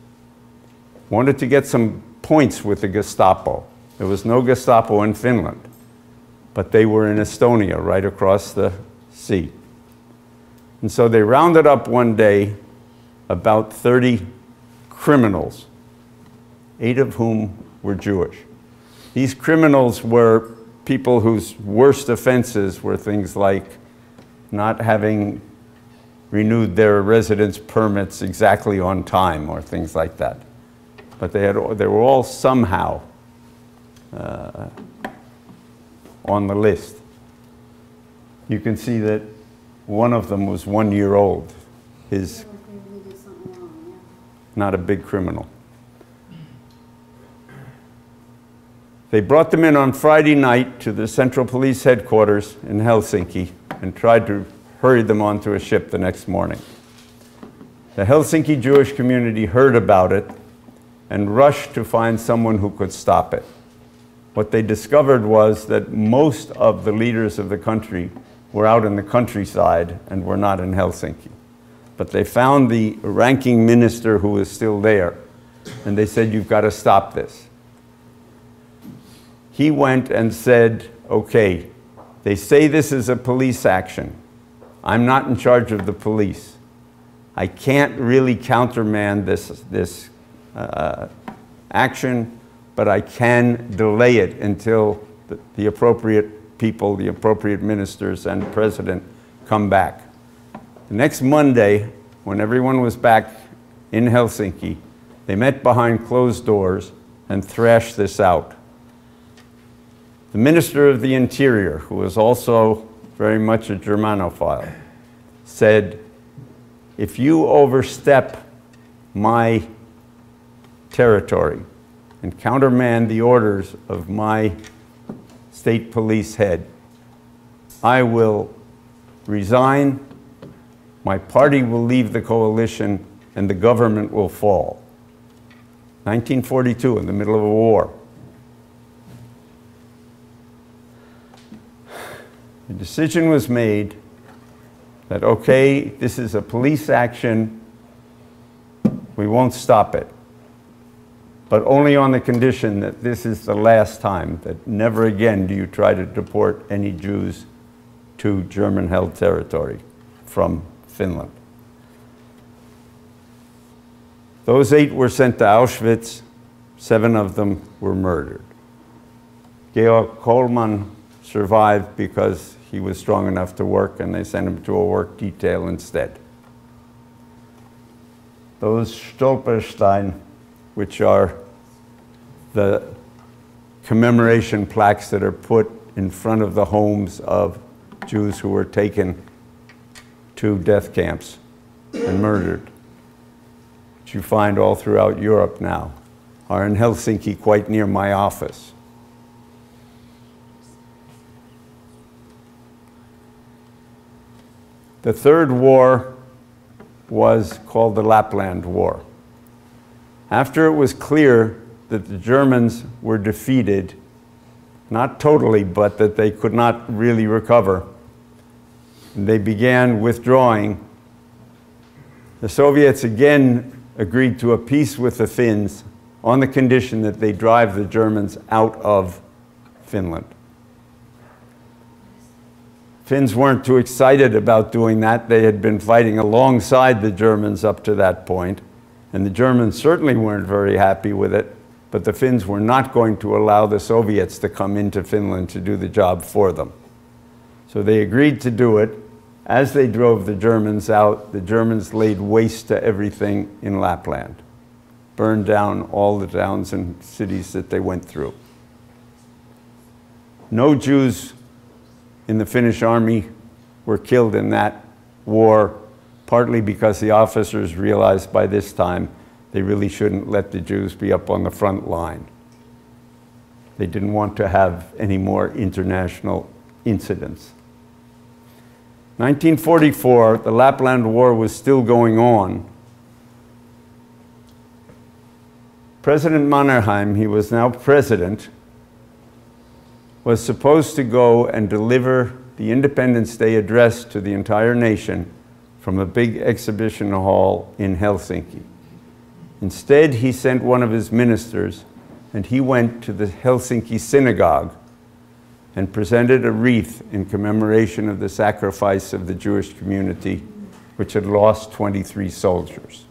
wanted to get some points with the Gestapo. There was no Gestapo in Finland, but they were in Estonia, right across the sea. And so they rounded up one day about 30 criminals, eight of whom were Jewish. These criminals were people whose worst offenses were things like not having renewed their residence permits exactly on time or things like that. But they, had, they were all somehow uh, on the list you can see that one of them was one year old. His not a big criminal. They brought them in on Friday night to the Central Police Headquarters in Helsinki and tried to hurry them onto a ship the next morning. The Helsinki Jewish community heard about it and rushed to find someone who could stop it. What they discovered was that most of the leaders of the country were out in the countryside and were not in Helsinki. But they found the ranking minister who was still there, and they said, You've got to stop this. He went and said, Okay, they say this is a police action. I'm not in charge of the police. I can't really countermand this, this uh, action, but I can delay it until the, the appropriate people, the appropriate ministers and president come back. The next Monday, when everyone was back in Helsinki, they met behind closed doors and thrashed this out. The Minister of the Interior, who was also very much a Germanophile, said, if you overstep my territory and countermand the orders of my state police head, I will resign, my party will leave the coalition, and the government will fall. 1942, in the middle of a war. The decision was made that, okay, this is a police action, we won't stop it. But only on the condition that this is the last time, that never again do you try to deport any Jews to German held territory from Finland. Those eight were sent to Auschwitz, seven of them were murdered. Georg Kollmann survived because he was strong enough to work and they sent him to a work detail instead. Those Stolperstein, which are the commemoration plaques that are put in front of the homes of Jews who were taken to death camps and murdered, which you find all throughout Europe now, are in Helsinki quite near my office. The third war was called the Lapland War. After it was clear that the Germans were defeated, not totally, but that they could not really recover, they began withdrawing. The Soviets again agreed to a peace with the Finns on the condition that they drive the Germans out of Finland. Finns weren't too excited about doing that. They had been fighting alongside the Germans up to that point, and the Germans certainly weren't very happy with it, but the Finns were not going to allow the Soviets to come into Finland to do the job for them. So they agreed to do it. As they drove the Germans out, the Germans laid waste to everything in Lapland, burned down all the towns and cities that they went through. No Jews in the Finnish army were killed in that war, partly because the officers realized by this time they really shouldn't let the Jews be up on the front line. They didn't want to have any more international incidents. 1944, the Lapland War was still going on. President Mannerheim, he was now president, was supposed to go and deliver the Independence Day address to the entire nation from a big exhibition hall in Helsinki. Instead, he sent one of his ministers and he went to the Helsinki synagogue and presented a wreath in commemoration of the sacrifice of the Jewish community, which had lost 23 soldiers.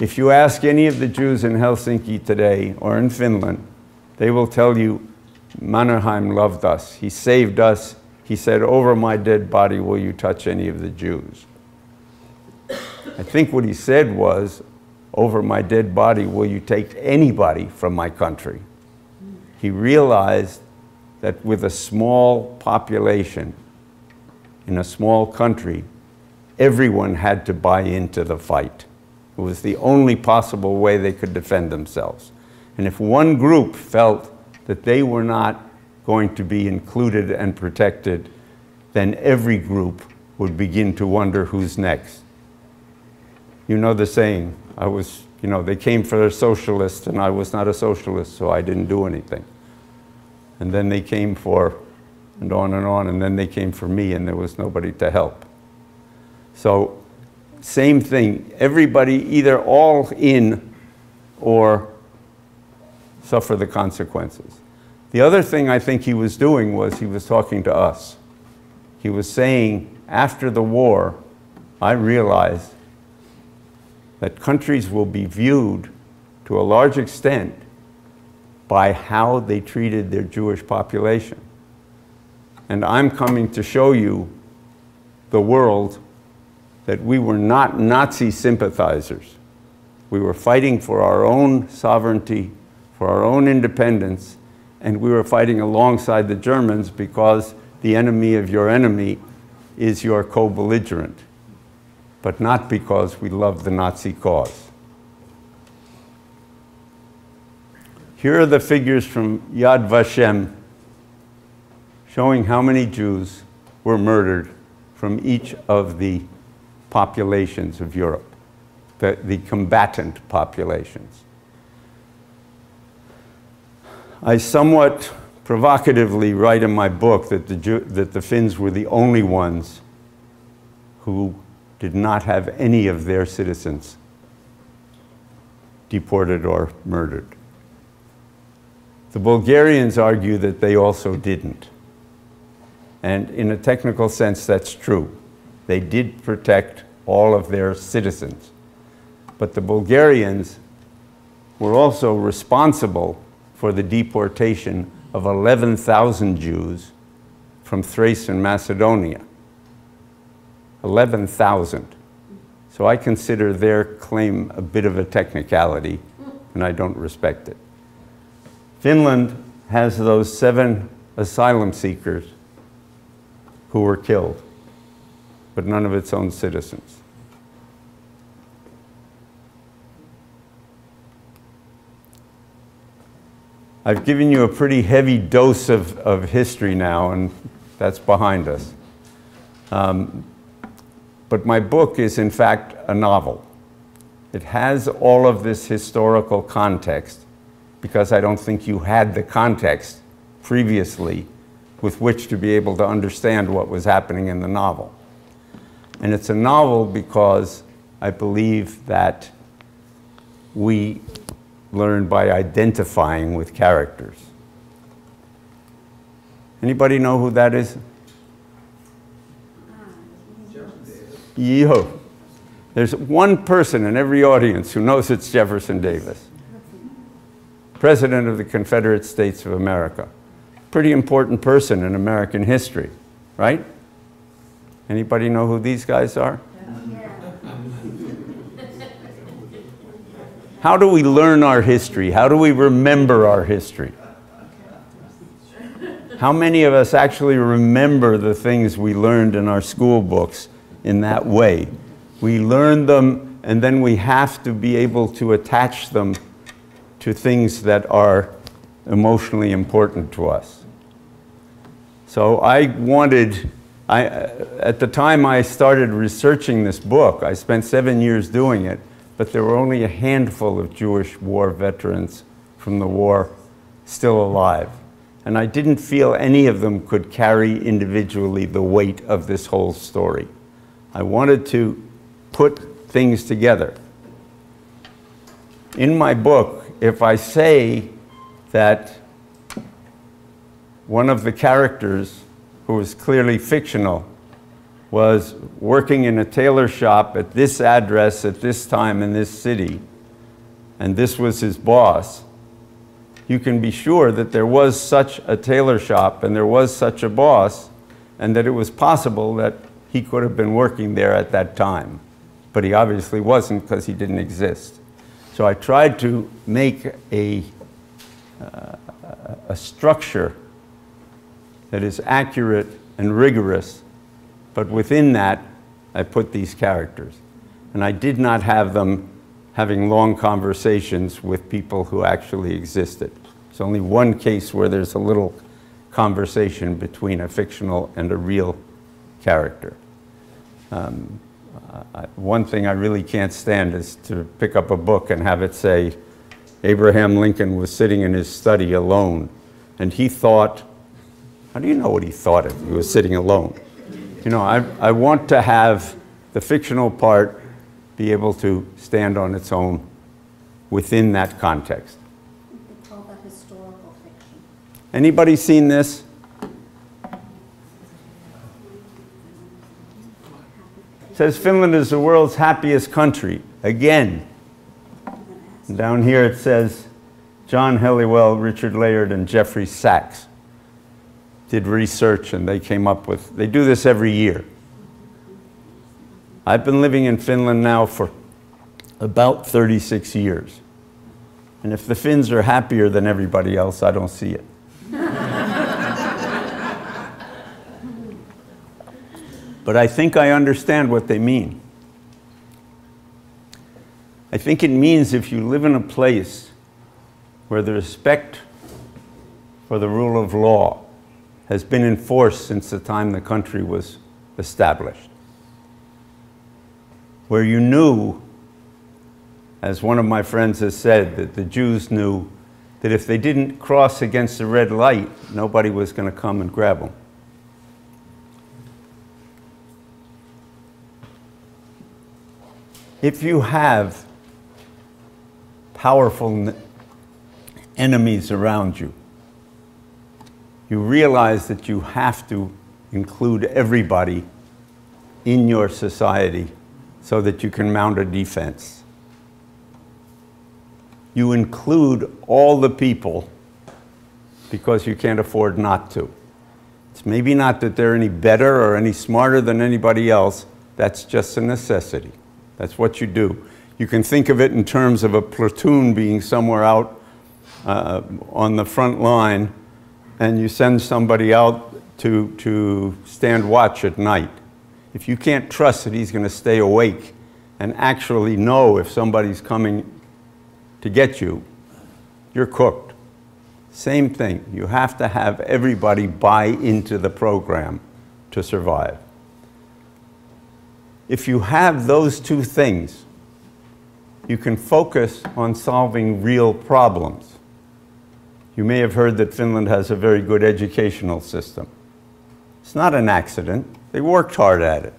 If you ask any of the Jews in Helsinki today or in Finland, they will tell you Mannerheim loved us. He saved us. He said, Over my dead body will you touch any of the Jews. I think what he said was, Over my dead body will you take anybody from my country. He realized that with a small population in a small country, everyone had to buy into the fight. It was the only possible way they could defend themselves. And if one group felt that they were not going to be included and protected, then every group would begin to wonder who's next. You know the saying, I was, you know, they came for a socialist and I was not a socialist, so I didn't do anything. And then they came for, and on and on, and then they came for me and there was nobody to help. So, same thing, everybody either all in or suffer the consequences. The other thing I think he was doing was he was talking to us. He was saying, after the war, I realized that countries will be viewed to a large extent, by how they treated their Jewish population. And I'm coming to show you the world that we were not Nazi sympathizers. We were fighting for our own sovereignty, for our own independence, and we were fighting alongside the Germans because the enemy of your enemy is your co-belligerent, but not because we love the Nazi cause. Here are the figures from Yad Vashem showing how many Jews were murdered from each of the populations of Europe, the, the combatant populations. I somewhat provocatively write in my book that the, Jew, that the Finns were the only ones who did not have any of their citizens deported or murdered. The Bulgarians argue that they also didn't. And in a technical sense, that's true. They did protect all of their citizens. But the Bulgarians were also responsible for the deportation of 11,000 Jews from Thrace and Macedonia. 11,000. So I consider their claim a bit of a technicality, and I don't respect it. Finland has those seven asylum seekers who were killed, but none of its own citizens. I've given you a pretty heavy dose of, of history now, and that's behind us. Um, but my book is, in fact, a novel. It has all of this historical context because I don't think you had the context previously with which to be able to understand what was happening in the novel. And it's a novel because I believe that we learn by identifying with characters. Anybody know who that is? Yo. There's one person in every audience who knows it's Jefferson Davis, President of the Confederate States of America. Pretty important person in American history, right? Anybody know who these guys are? How do we learn our history? How do we remember our history? How many of us actually remember the things we learned in our school books in that way? We learn them and then we have to be able to attach them to things that are emotionally important to us. So I wanted, I, at the time I started researching this book, I spent seven years doing it, but there were only a handful of Jewish war veterans from the war still alive. And I didn't feel any of them could carry individually the weight of this whole story. I wanted to put things together. In my book, if I say that one of the characters, who is clearly fictional, was working in a tailor shop at this address at this time in this city, and this was his boss, you can be sure that there was such a tailor shop and there was such a boss, and that it was possible that he could have been working there at that time. But he obviously wasn't because he didn't exist. So I tried to make a, uh, a structure that is accurate and rigorous but within that, I put these characters. And I did not have them having long conversations with people who actually existed. There's only one case where there's a little conversation between a fictional and a real character. Um, I, one thing I really can't stand is to pick up a book and have it say, Abraham Lincoln was sitting in his study alone, and he thought, how do you know what he thought if he was sitting alone? You know, I, I want to have the fictional part be able to stand on its own within that context. Call that historical fiction. Anybody seen this? It says Finland is the world's happiest country. Again, And down here it says John Helliwell, Richard Layard, and Jeffrey Sachs did research and they came up with, they do this every year. I've been living in Finland now for about 36 years. And if the Finns are happier than everybody else, I don't see it. but I think I understand what they mean. I think it means if you live in a place where the respect for the rule of law has been enforced since the time the country was established, where you knew, as one of my friends has said, that the Jews knew that if they didn't cross against the red light, nobody was going to come and grab them. If you have powerful enemies around you, you realize that you have to include everybody in your society so that you can mount a defense. You include all the people because you can't afford not to. It's maybe not that they're any better or any smarter than anybody else, that's just a necessity. That's what you do. You can think of it in terms of a platoon being somewhere out uh, on the front line, and you send somebody out to, to stand watch at night. If you can't trust that he's going to stay awake and actually know if somebody's coming to get you, you're cooked. Same thing. You have to have everybody buy into the program to survive. If you have those two things, you can focus on solving real problems. You may have heard that Finland has a very good educational system. It's not an accident. They worked hard at it.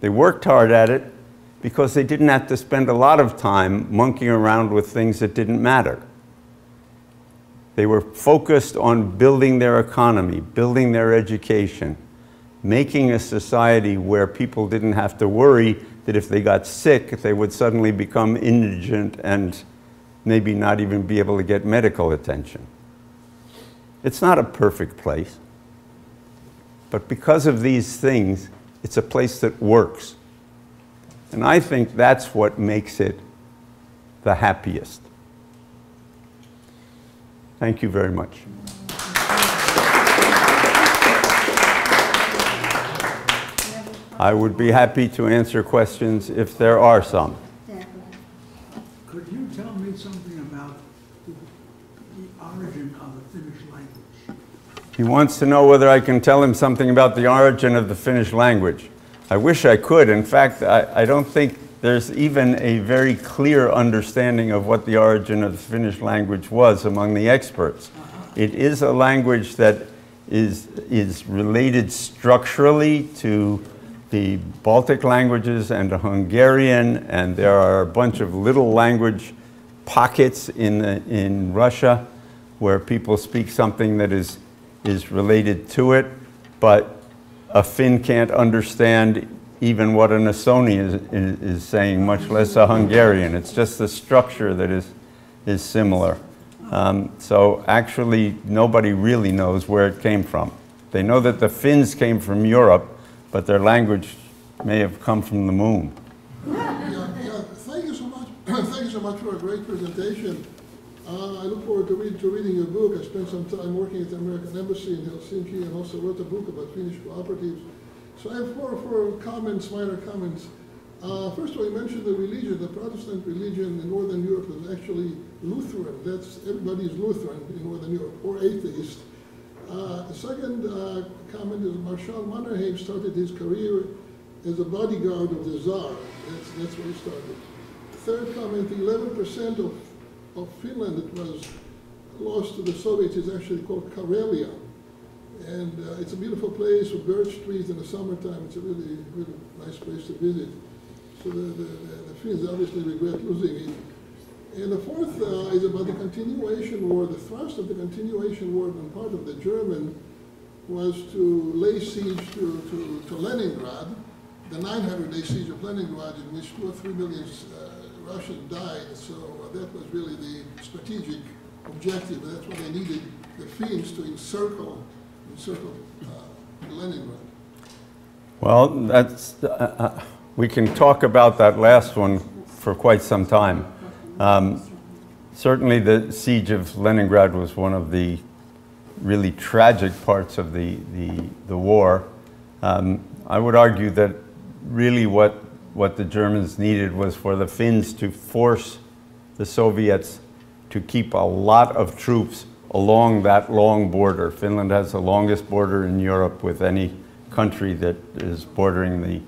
They worked hard at it because they didn't have to spend a lot of time monkeying around with things that didn't matter. They were focused on building their economy, building their education, making a society where people didn't have to worry that if they got sick, they would suddenly become indigent and maybe not even be able to get medical attention. It's not a perfect place, but because of these things, it's a place that works. And I think that's what makes it the happiest. Thank you very much. I would be happy to answer questions if there are some. Definitely. Could you tell me something about the the origin of the Finnish language? He wants to know whether I can tell him something about the origin of the Finnish language. I wish I could. In fact, I, I don't think there's even a very clear understanding of what the origin of the Finnish language was among the experts. It is a language that is, is related structurally to the Baltic languages and to Hungarian, and there are a bunch of little language pockets in, the, in Russia where people speak something that is, is related to it, but a Finn can't understand even what an Estonian is, is, saying, much less a Hungarian. It's just the structure that is, is similar. Um, so actually, nobody really knows where it came from. They know that the Finns came from Europe, but their language may have come from the moon. Yeah, yeah, thank you so much. thank you so much for a great presentation. Uh, I look forward to, read, to reading your book. I spent some time working at the American Embassy in Helsinki and also wrote a book about Finnish cooperatives. So I have four, four comments, minor comments. Uh, first of all, you mentioned the religion. The Protestant religion in Northern Europe is actually Lutheran. That's everybody is Lutheran in Northern Europe, or atheist. Uh, the second uh, comment is Marshal Mannerheim started his career as a bodyguard of the Tsar. That's, that's where he started. Third comment, 11% of, of Finland that was lost to the Soviets is actually called Karelia. And uh, it's a beautiful place with birch trees in the summertime. It's a really, really nice place to visit. So the, the, the, Finns obviously regret losing it. And the fourth uh, is about the continuation war. The thrust of the continuation war on part of the German was to lay siege to, to, to Leningrad, the 900 day siege of Leningrad, in which two or three million uh, Russians died, so that was really the strategic objective. That's why they needed the Finns to encircle, encircle uh, Leningrad. Well, that's, uh, uh, we can talk about that last one for quite some time. Um, certainly, the siege of Leningrad was one of the really tragic parts of the, the, the war. Um, I would argue that really what, what the Germans needed was for the Finns to force the Soviets to keep a lot of troops along that long border. Finland has the longest border in Europe with any country that is bordering the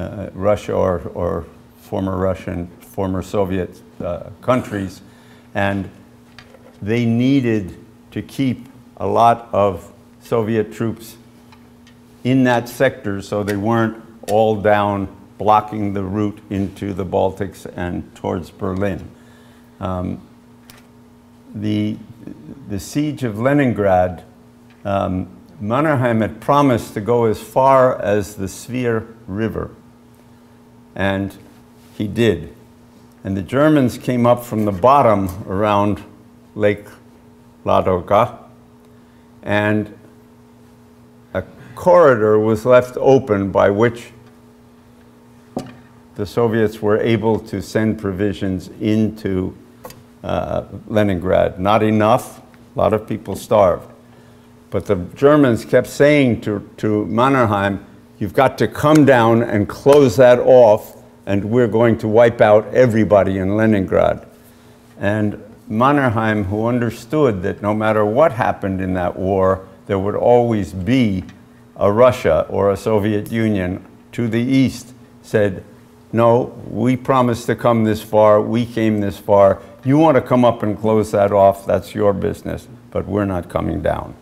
uh, Russia or, or former Russian, former Soviet uh, countries. And they needed to keep a lot of Soviet troops in that sector so they weren't all down blocking the route into the Baltics and towards Berlin. Um, the, the siege of Leningrad, um, Mannerheim had promised to go as far as the Svir River, and he did. And the Germans came up from the bottom around Lake Ladoga, and a corridor was left open by which the Soviets were able to send provisions into uh, Leningrad. Not enough, a lot of people starved. But the Germans kept saying to, to Mannerheim, you've got to come down and close that off, and we're going to wipe out everybody in Leningrad. And Mannerheim, who understood that no matter what happened in that war, there would always be a Russia or a Soviet Union to the east, said, no, we promised to come this far, we came this far. You want to come up and close that off, that's your business, but we're not coming down.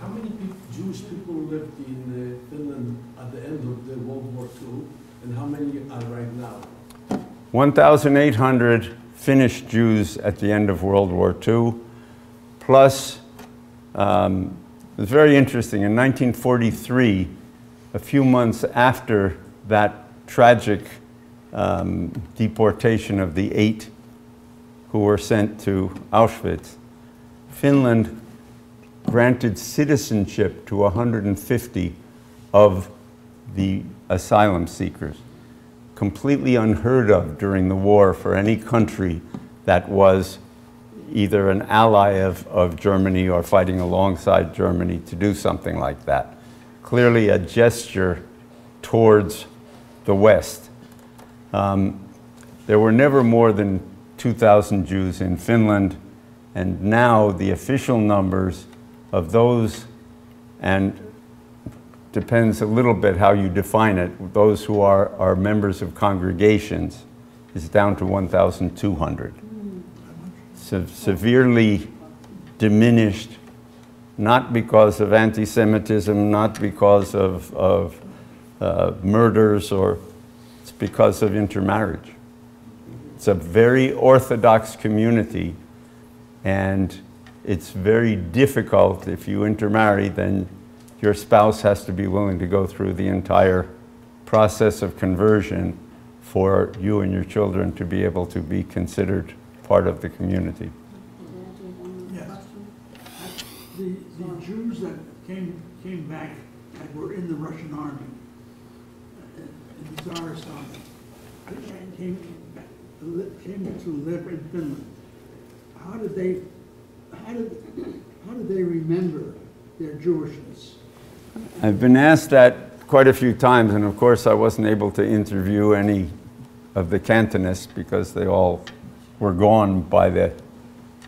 How many Jewish people lived in uh, Finland at the end of the World War II, and how many are right now? 1,800 Finnish Jews at the end of World War II, plus, um, it was very interesting, in 1943, a few months after that tragic um, deportation of the eight who were sent to Auschwitz, Finland granted citizenship to 150 of the asylum seekers. Completely unheard of during the war for any country that was either an ally of, of Germany or fighting alongside Germany to do something like that. Clearly a gesture towards the West. Um, there were never more than 2,000 Jews in Finland, and now the official numbers of those, and depends a little bit how you define it, those who are, are members of congregations, is down to 1,200. Se severely diminished, not because of anti-Semitism, not because of, of uh, murders, or because of intermarriage. It's a very orthodox community, and it's very difficult if you intermarry, then your spouse has to be willing to go through the entire process of conversion for you and your children to be able to be considered part of the community. Yes. The, the Jews that came, came back that were in the Russian army, the and came, came to live in Finland. How did they, how did, how did they remember their Jewishness? I've been asked that quite a few times, and of course, I wasn't able to interview any of the Cantonists because they all were gone by the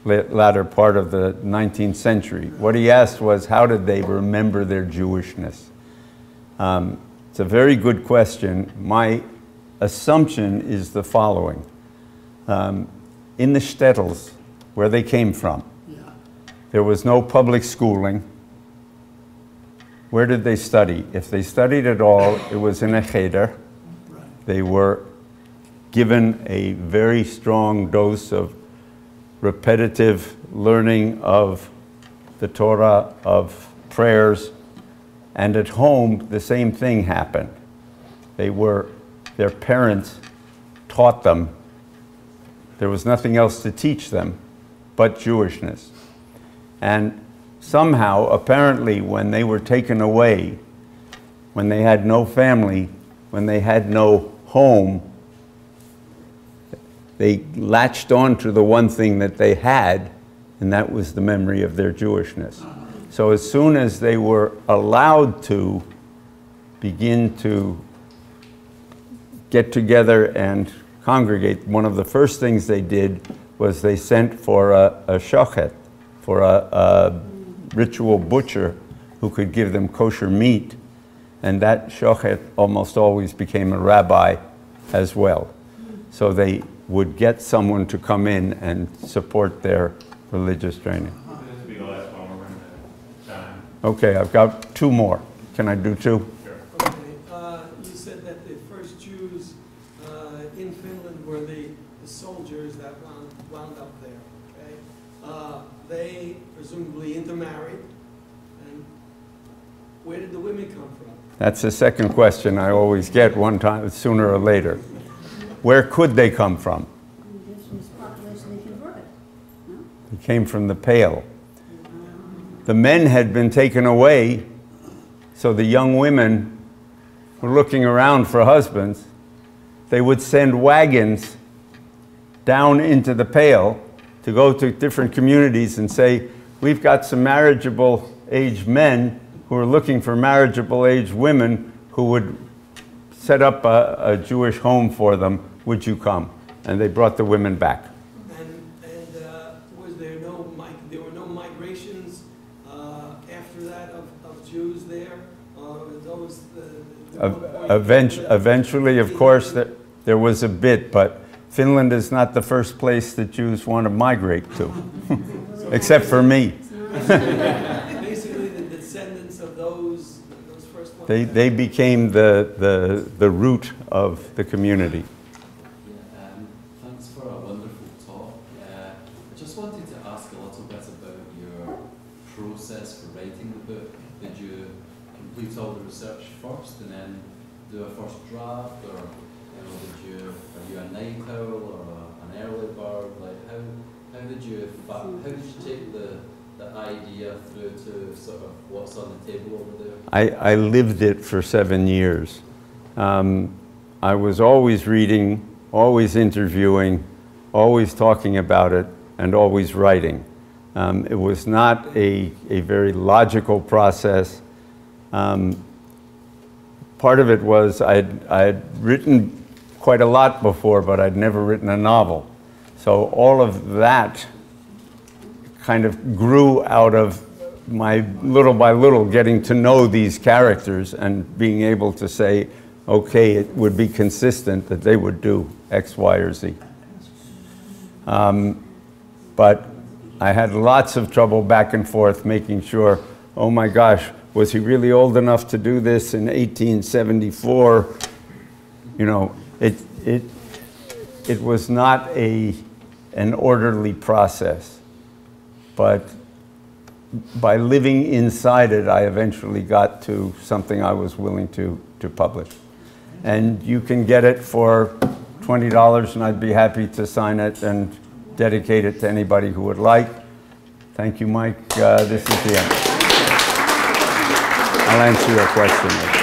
latter part of the 19th century. What he asked was, how did they remember their Jewishness? Um, it's a very good question. My assumption is the following. Um, in the shtetls, where they came from, Yeah. there was no public schooling. Where did they study? If they studied at all, it was in a cheder. Right. They were given a very strong dose of repetitive learning of the Torah, of prayers, and at home, the same thing happened. They were, their parents taught them. There was nothing else to teach them but Jewishness. And somehow, apparently, when they were taken away, when they had no family, when they had no home, they latched on to the one thing that they had, and that was the memory of their Jewishness. So as soon as they were allowed to begin to get together and congregate, one of the first things they did was they sent for a, a shochet, for a, a ritual butcher who could give them kosher meat. And that shochet almost always became a rabbi as well. So they would get someone to come in and support their religious training. This will be the last one, we're running out of time. Okay, I've got two more. Can I do two? Okay, uh, you said that the first Jews uh, in Finland were the the soldiers that wound wound up there, okay? Uh, They presumably intermarried, and where did the women come from? That's the second question I always get one time, sooner or later. Where could they come from? Indigenous population they converted. They came from the Pale. The men had been taken away, so the young women were looking around for husbands. They would send wagons down into the Pale to go to different communities and say, We've got some marriageable age men who are looking for marriageable age women who would set up a, a Jewish home for them. Would you come? And they brought the women back. And, and uh, was there no, mi- there were no migrations uh, after that of, of Jews there? Or were those the? the Ev- one point- event- Eventually, of course, there, there was a bit, but Finland is not the first place that Jews want to migrate to, except for me. Basically, the descendants of those, those first ones. They, they became the, the, the root of the community. Yeah, um, thanks for a wonderful talk. Uh, I just wanted to ask a little bit about your process for writing the book. Did you complete all the research first and then do a first draft, or you know, did you are you a night owl or a, an early bird? Like how how did you fa- how did you take the the idea through to sort of what's on the table over there? I, I lived it for seven years. Um, I was always reading, always interviewing, always talking about it, and always writing. Um, it was not a, a very logical process. Um, part of it was I'd, I'd written quite a lot before, but I'd never written a novel. So all of that kind of grew out of my little by little getting to know these characters and being able to say, okay, it would be consistent that they would do X, Y, or Z. Um, but I had lots of trouble back and forth making sure, oh my gosh, was he really old enough to do this in 1874? You know, it, it, it was not a, an orderly process. But by living inside it, I eventually got to something I was willing to, to publish. And you can get it for $20, and I'd be happy to sign it and dedicate it to anybody who would like. Thank you, Mike. Uh, this is the end. I'll answer your question.